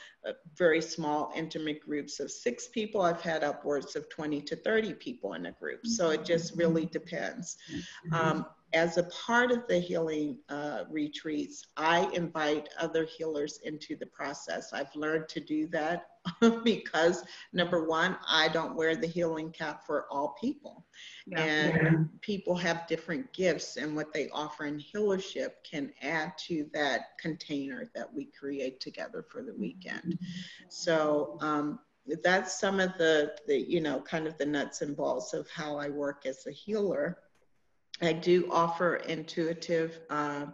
very small intimate groups of six people. I've had upwards of 20 to 30 people in a group. So it just really depends. Um, as a part of the healing uh, retreats, I invite other healers into the process. I've learned to do that because number one, I don't wear the healing cap for all people. Yeah. And yeah. people have different gifts, and what they offer in healership can add to that container that we create together for the weekend. So, um, that's some of the, the, you know, kind of the nuts and bolts of how I work as a healer. I do offer intuitive uh,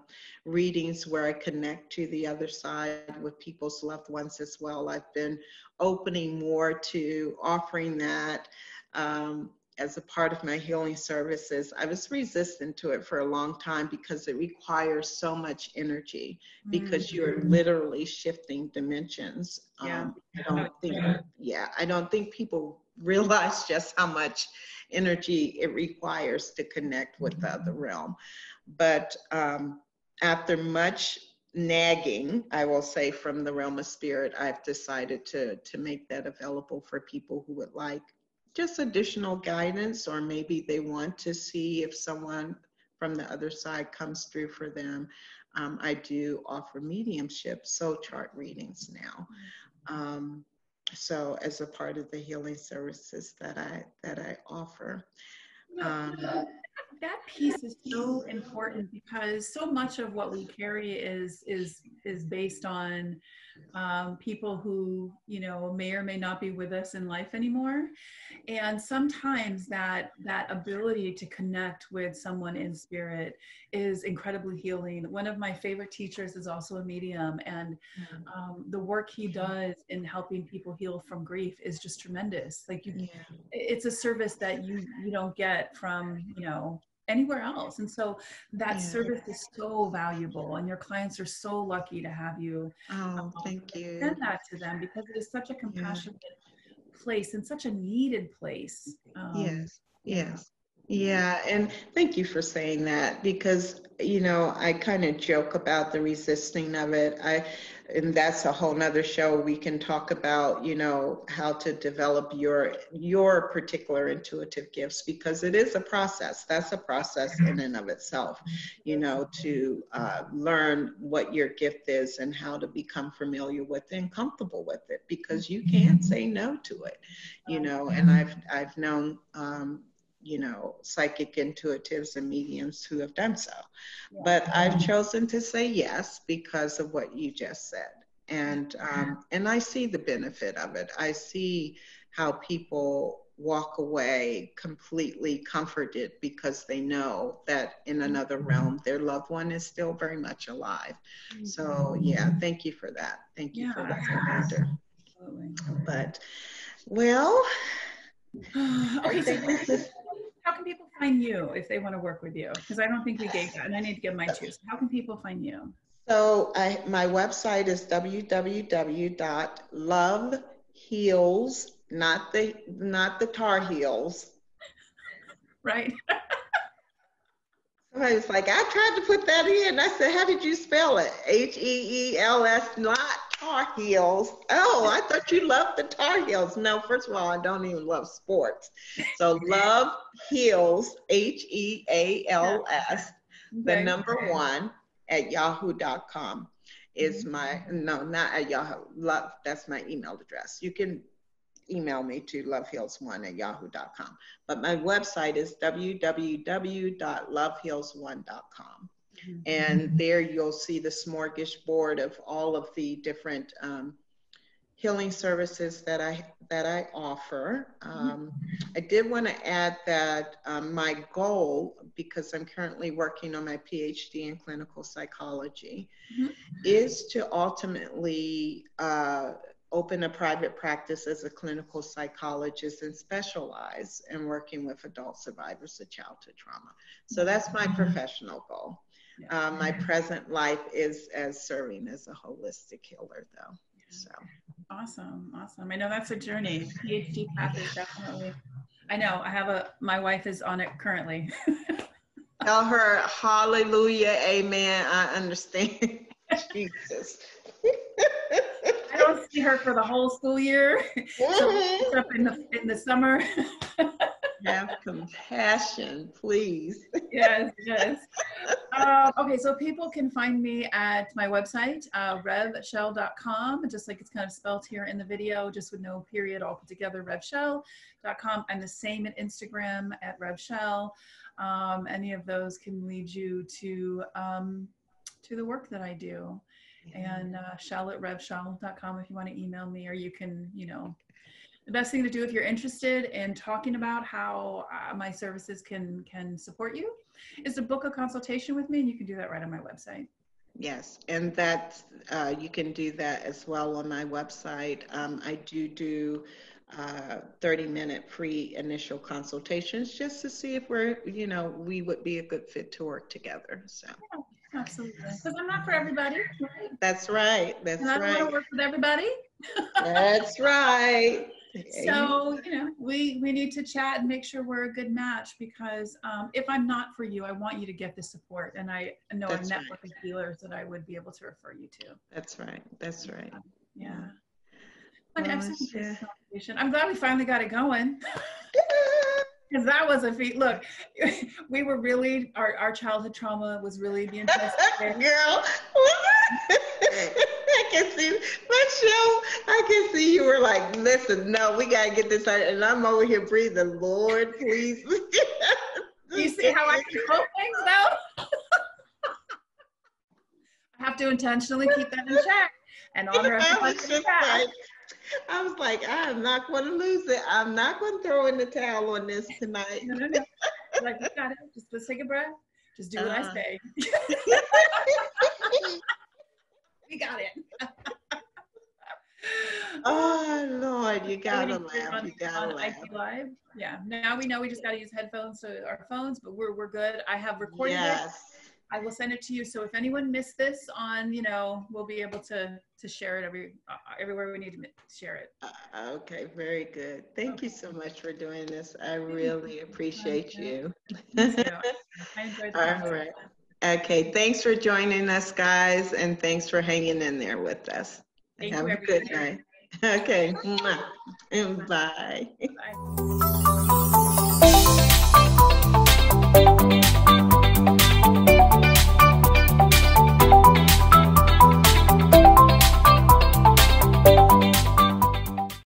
readings where I connect to the other side with people's loved ones as well. I've been opening more to offering that um, as a part of my healing services. I was resistant to it for a long time because it requires so much energy because mm-hmm. you're literally shifting dimensions. Yeah. Um, I don't think, yeah, I don't think people realize just how much energy it requires to connect with the other realm. But um, after much nagging, I will say, from the realm of spirit, I've decided to, to make that available for people who would like just additional guidance, or maybe they want to see if someone from the other side comes through for them. Um, I do offer mediumship soul chart readings now. Um, so as a part of the healing services that I that I offer. Um, that piece is so important because so much of what we carry is is is based on um, people who you know may or may not be with us in life anymore. And sometimes that that ability to connect with someone in spirit is incredibly healing. One of my favorite teachers is also a medium and Mm-hmm. um, the work he does in helping people heal from grief is just tremendous. Like you it's a service that you you don't get from you know anywhere else and so that Yeah. service is so valuable and your clients are so lucky to have you Oh, thank you. send that to them because it is such a compassionate place and such a needed place um, Yes, yeah. yes. Yeah, and thank you for saying that because, you know, I kind of joke about the resisting of it. I, and that's a whole nother show. We can talk about, you know, how to develop your your particular intuitive gifts because it is a process. That's a process in and of itself, you know, to uh, learn what your gift is and how to become familiar with it and comfortable with it because you can't say no to it you know and i've i've known um, you know psychic intuitives and mediums who have done so. Yeah. but i've chosen to say yes because of what you just said. And um, and i see the benefit of it. I see how people walk away completely comforted because they know that in another realm their loved one is still very much alive. So yeah thank you for that. Thank you for that reminder. Absolutely. but well okay so how can people find you if they want to work with you because i don't think we gave that and i need to give my too so how can people find you So I, my website is www.loveheals, not the not the Tar Heels. right Somebody's like, I tried to put that in. I said, How did you spell it? H E E L S, not Tar Heels. Oh, I thought you loved the Tar Heels. No, first of all, I don't even love sports. So Love Heals, H E A L S. the number one at yahoo.com is my no not at yahoo love that's my email address you can email me to loveheals1 at yahoo.com but my website is www.loveheals1.com Mhm. And there you'll see the smorgasbord of all of the different um, healing services that I that I offer. Um, I did want to add that um, my goal, because I'm currently working on my PhD in clinical psychology, Mhm. is to ultimately uh, open a private practice as a clinical psychologist and specialize in working with adult survivors of childhood trauma. So that's my professional goal. Yeah. Um, my present life is as serving as a holistic healer, though. So Awesome, awesome. I know that's a journey. PhD path is definitely. I know. I have a. My wife is on it currently. tell her, Hallelujah, Amen. I understand. Jesus. I don't see her for the whole school year. So up in the in the summer. Have compassion, please. yes, yes. Um, okay, so people can find me at my website, uh, revchelle.com, just like it's kind of spelled here in the video, just with no period, all put together, revchelle.com. I'm the same at Instagram at revchelle. Um, any of those can lead you to um, to the work that I do. And uh, chelle at revchelle.com if you want to email me, or you can, you know, the best thing to do if you're interested in talking about how uh, my services can can support you is to book a consultation with me and you can do that right on my website Yes, and that uh, you can do that as well on my website. Um, I do do uh, 30 minute free initial consultations just to see if we're, you know, we would be a good fit to work together. So absolutely because i'm not for everybody right? that's right. That's and i don't want to work with everybody That's right. So you know we we need to chat and make sure we're a good match because um, if i'm not for you i want you to get the support and i know a That's right. network of healers that i would be able to refer you to That's right. That's right. yeah Well, yeah. conversation. i'm glad we finally got it going Because that was a feat. Look, we were really our, our childhood trauma was really being tested. Girl, can see Michelle. I can see you were like, listen, no, we gotta get this out. And I'm over here breathing, Lord, please. you see how I can quote things though? I have to intentionally keep that in check and honor I everybody was just like, I was like, I'm not going to lose it. I'm not going to throw in the towel on this tonight. No, no, no. Like, we got it. Just let's take a breath. Just do what I Uh-huh. say. We got it. oh Lord, you gotta laugh. on- You gotta laugh. IG Live. Yeah. Now we know we just got to use headphones to our phones, but we're we're good. I have recorded it. Yes. I will send it to you. So if anyone missed this on, you know, we'll be able to to share it every uh, everywhere we need to share it. Uh, Okay, very good. Thank you so much for doing this. I really appreciate you. Too. I enjoyed the All right. Okay, thanks for joining us, guys, and thanks for hanging in there with us. Thank Have a good night. Okay, and bye. Bye.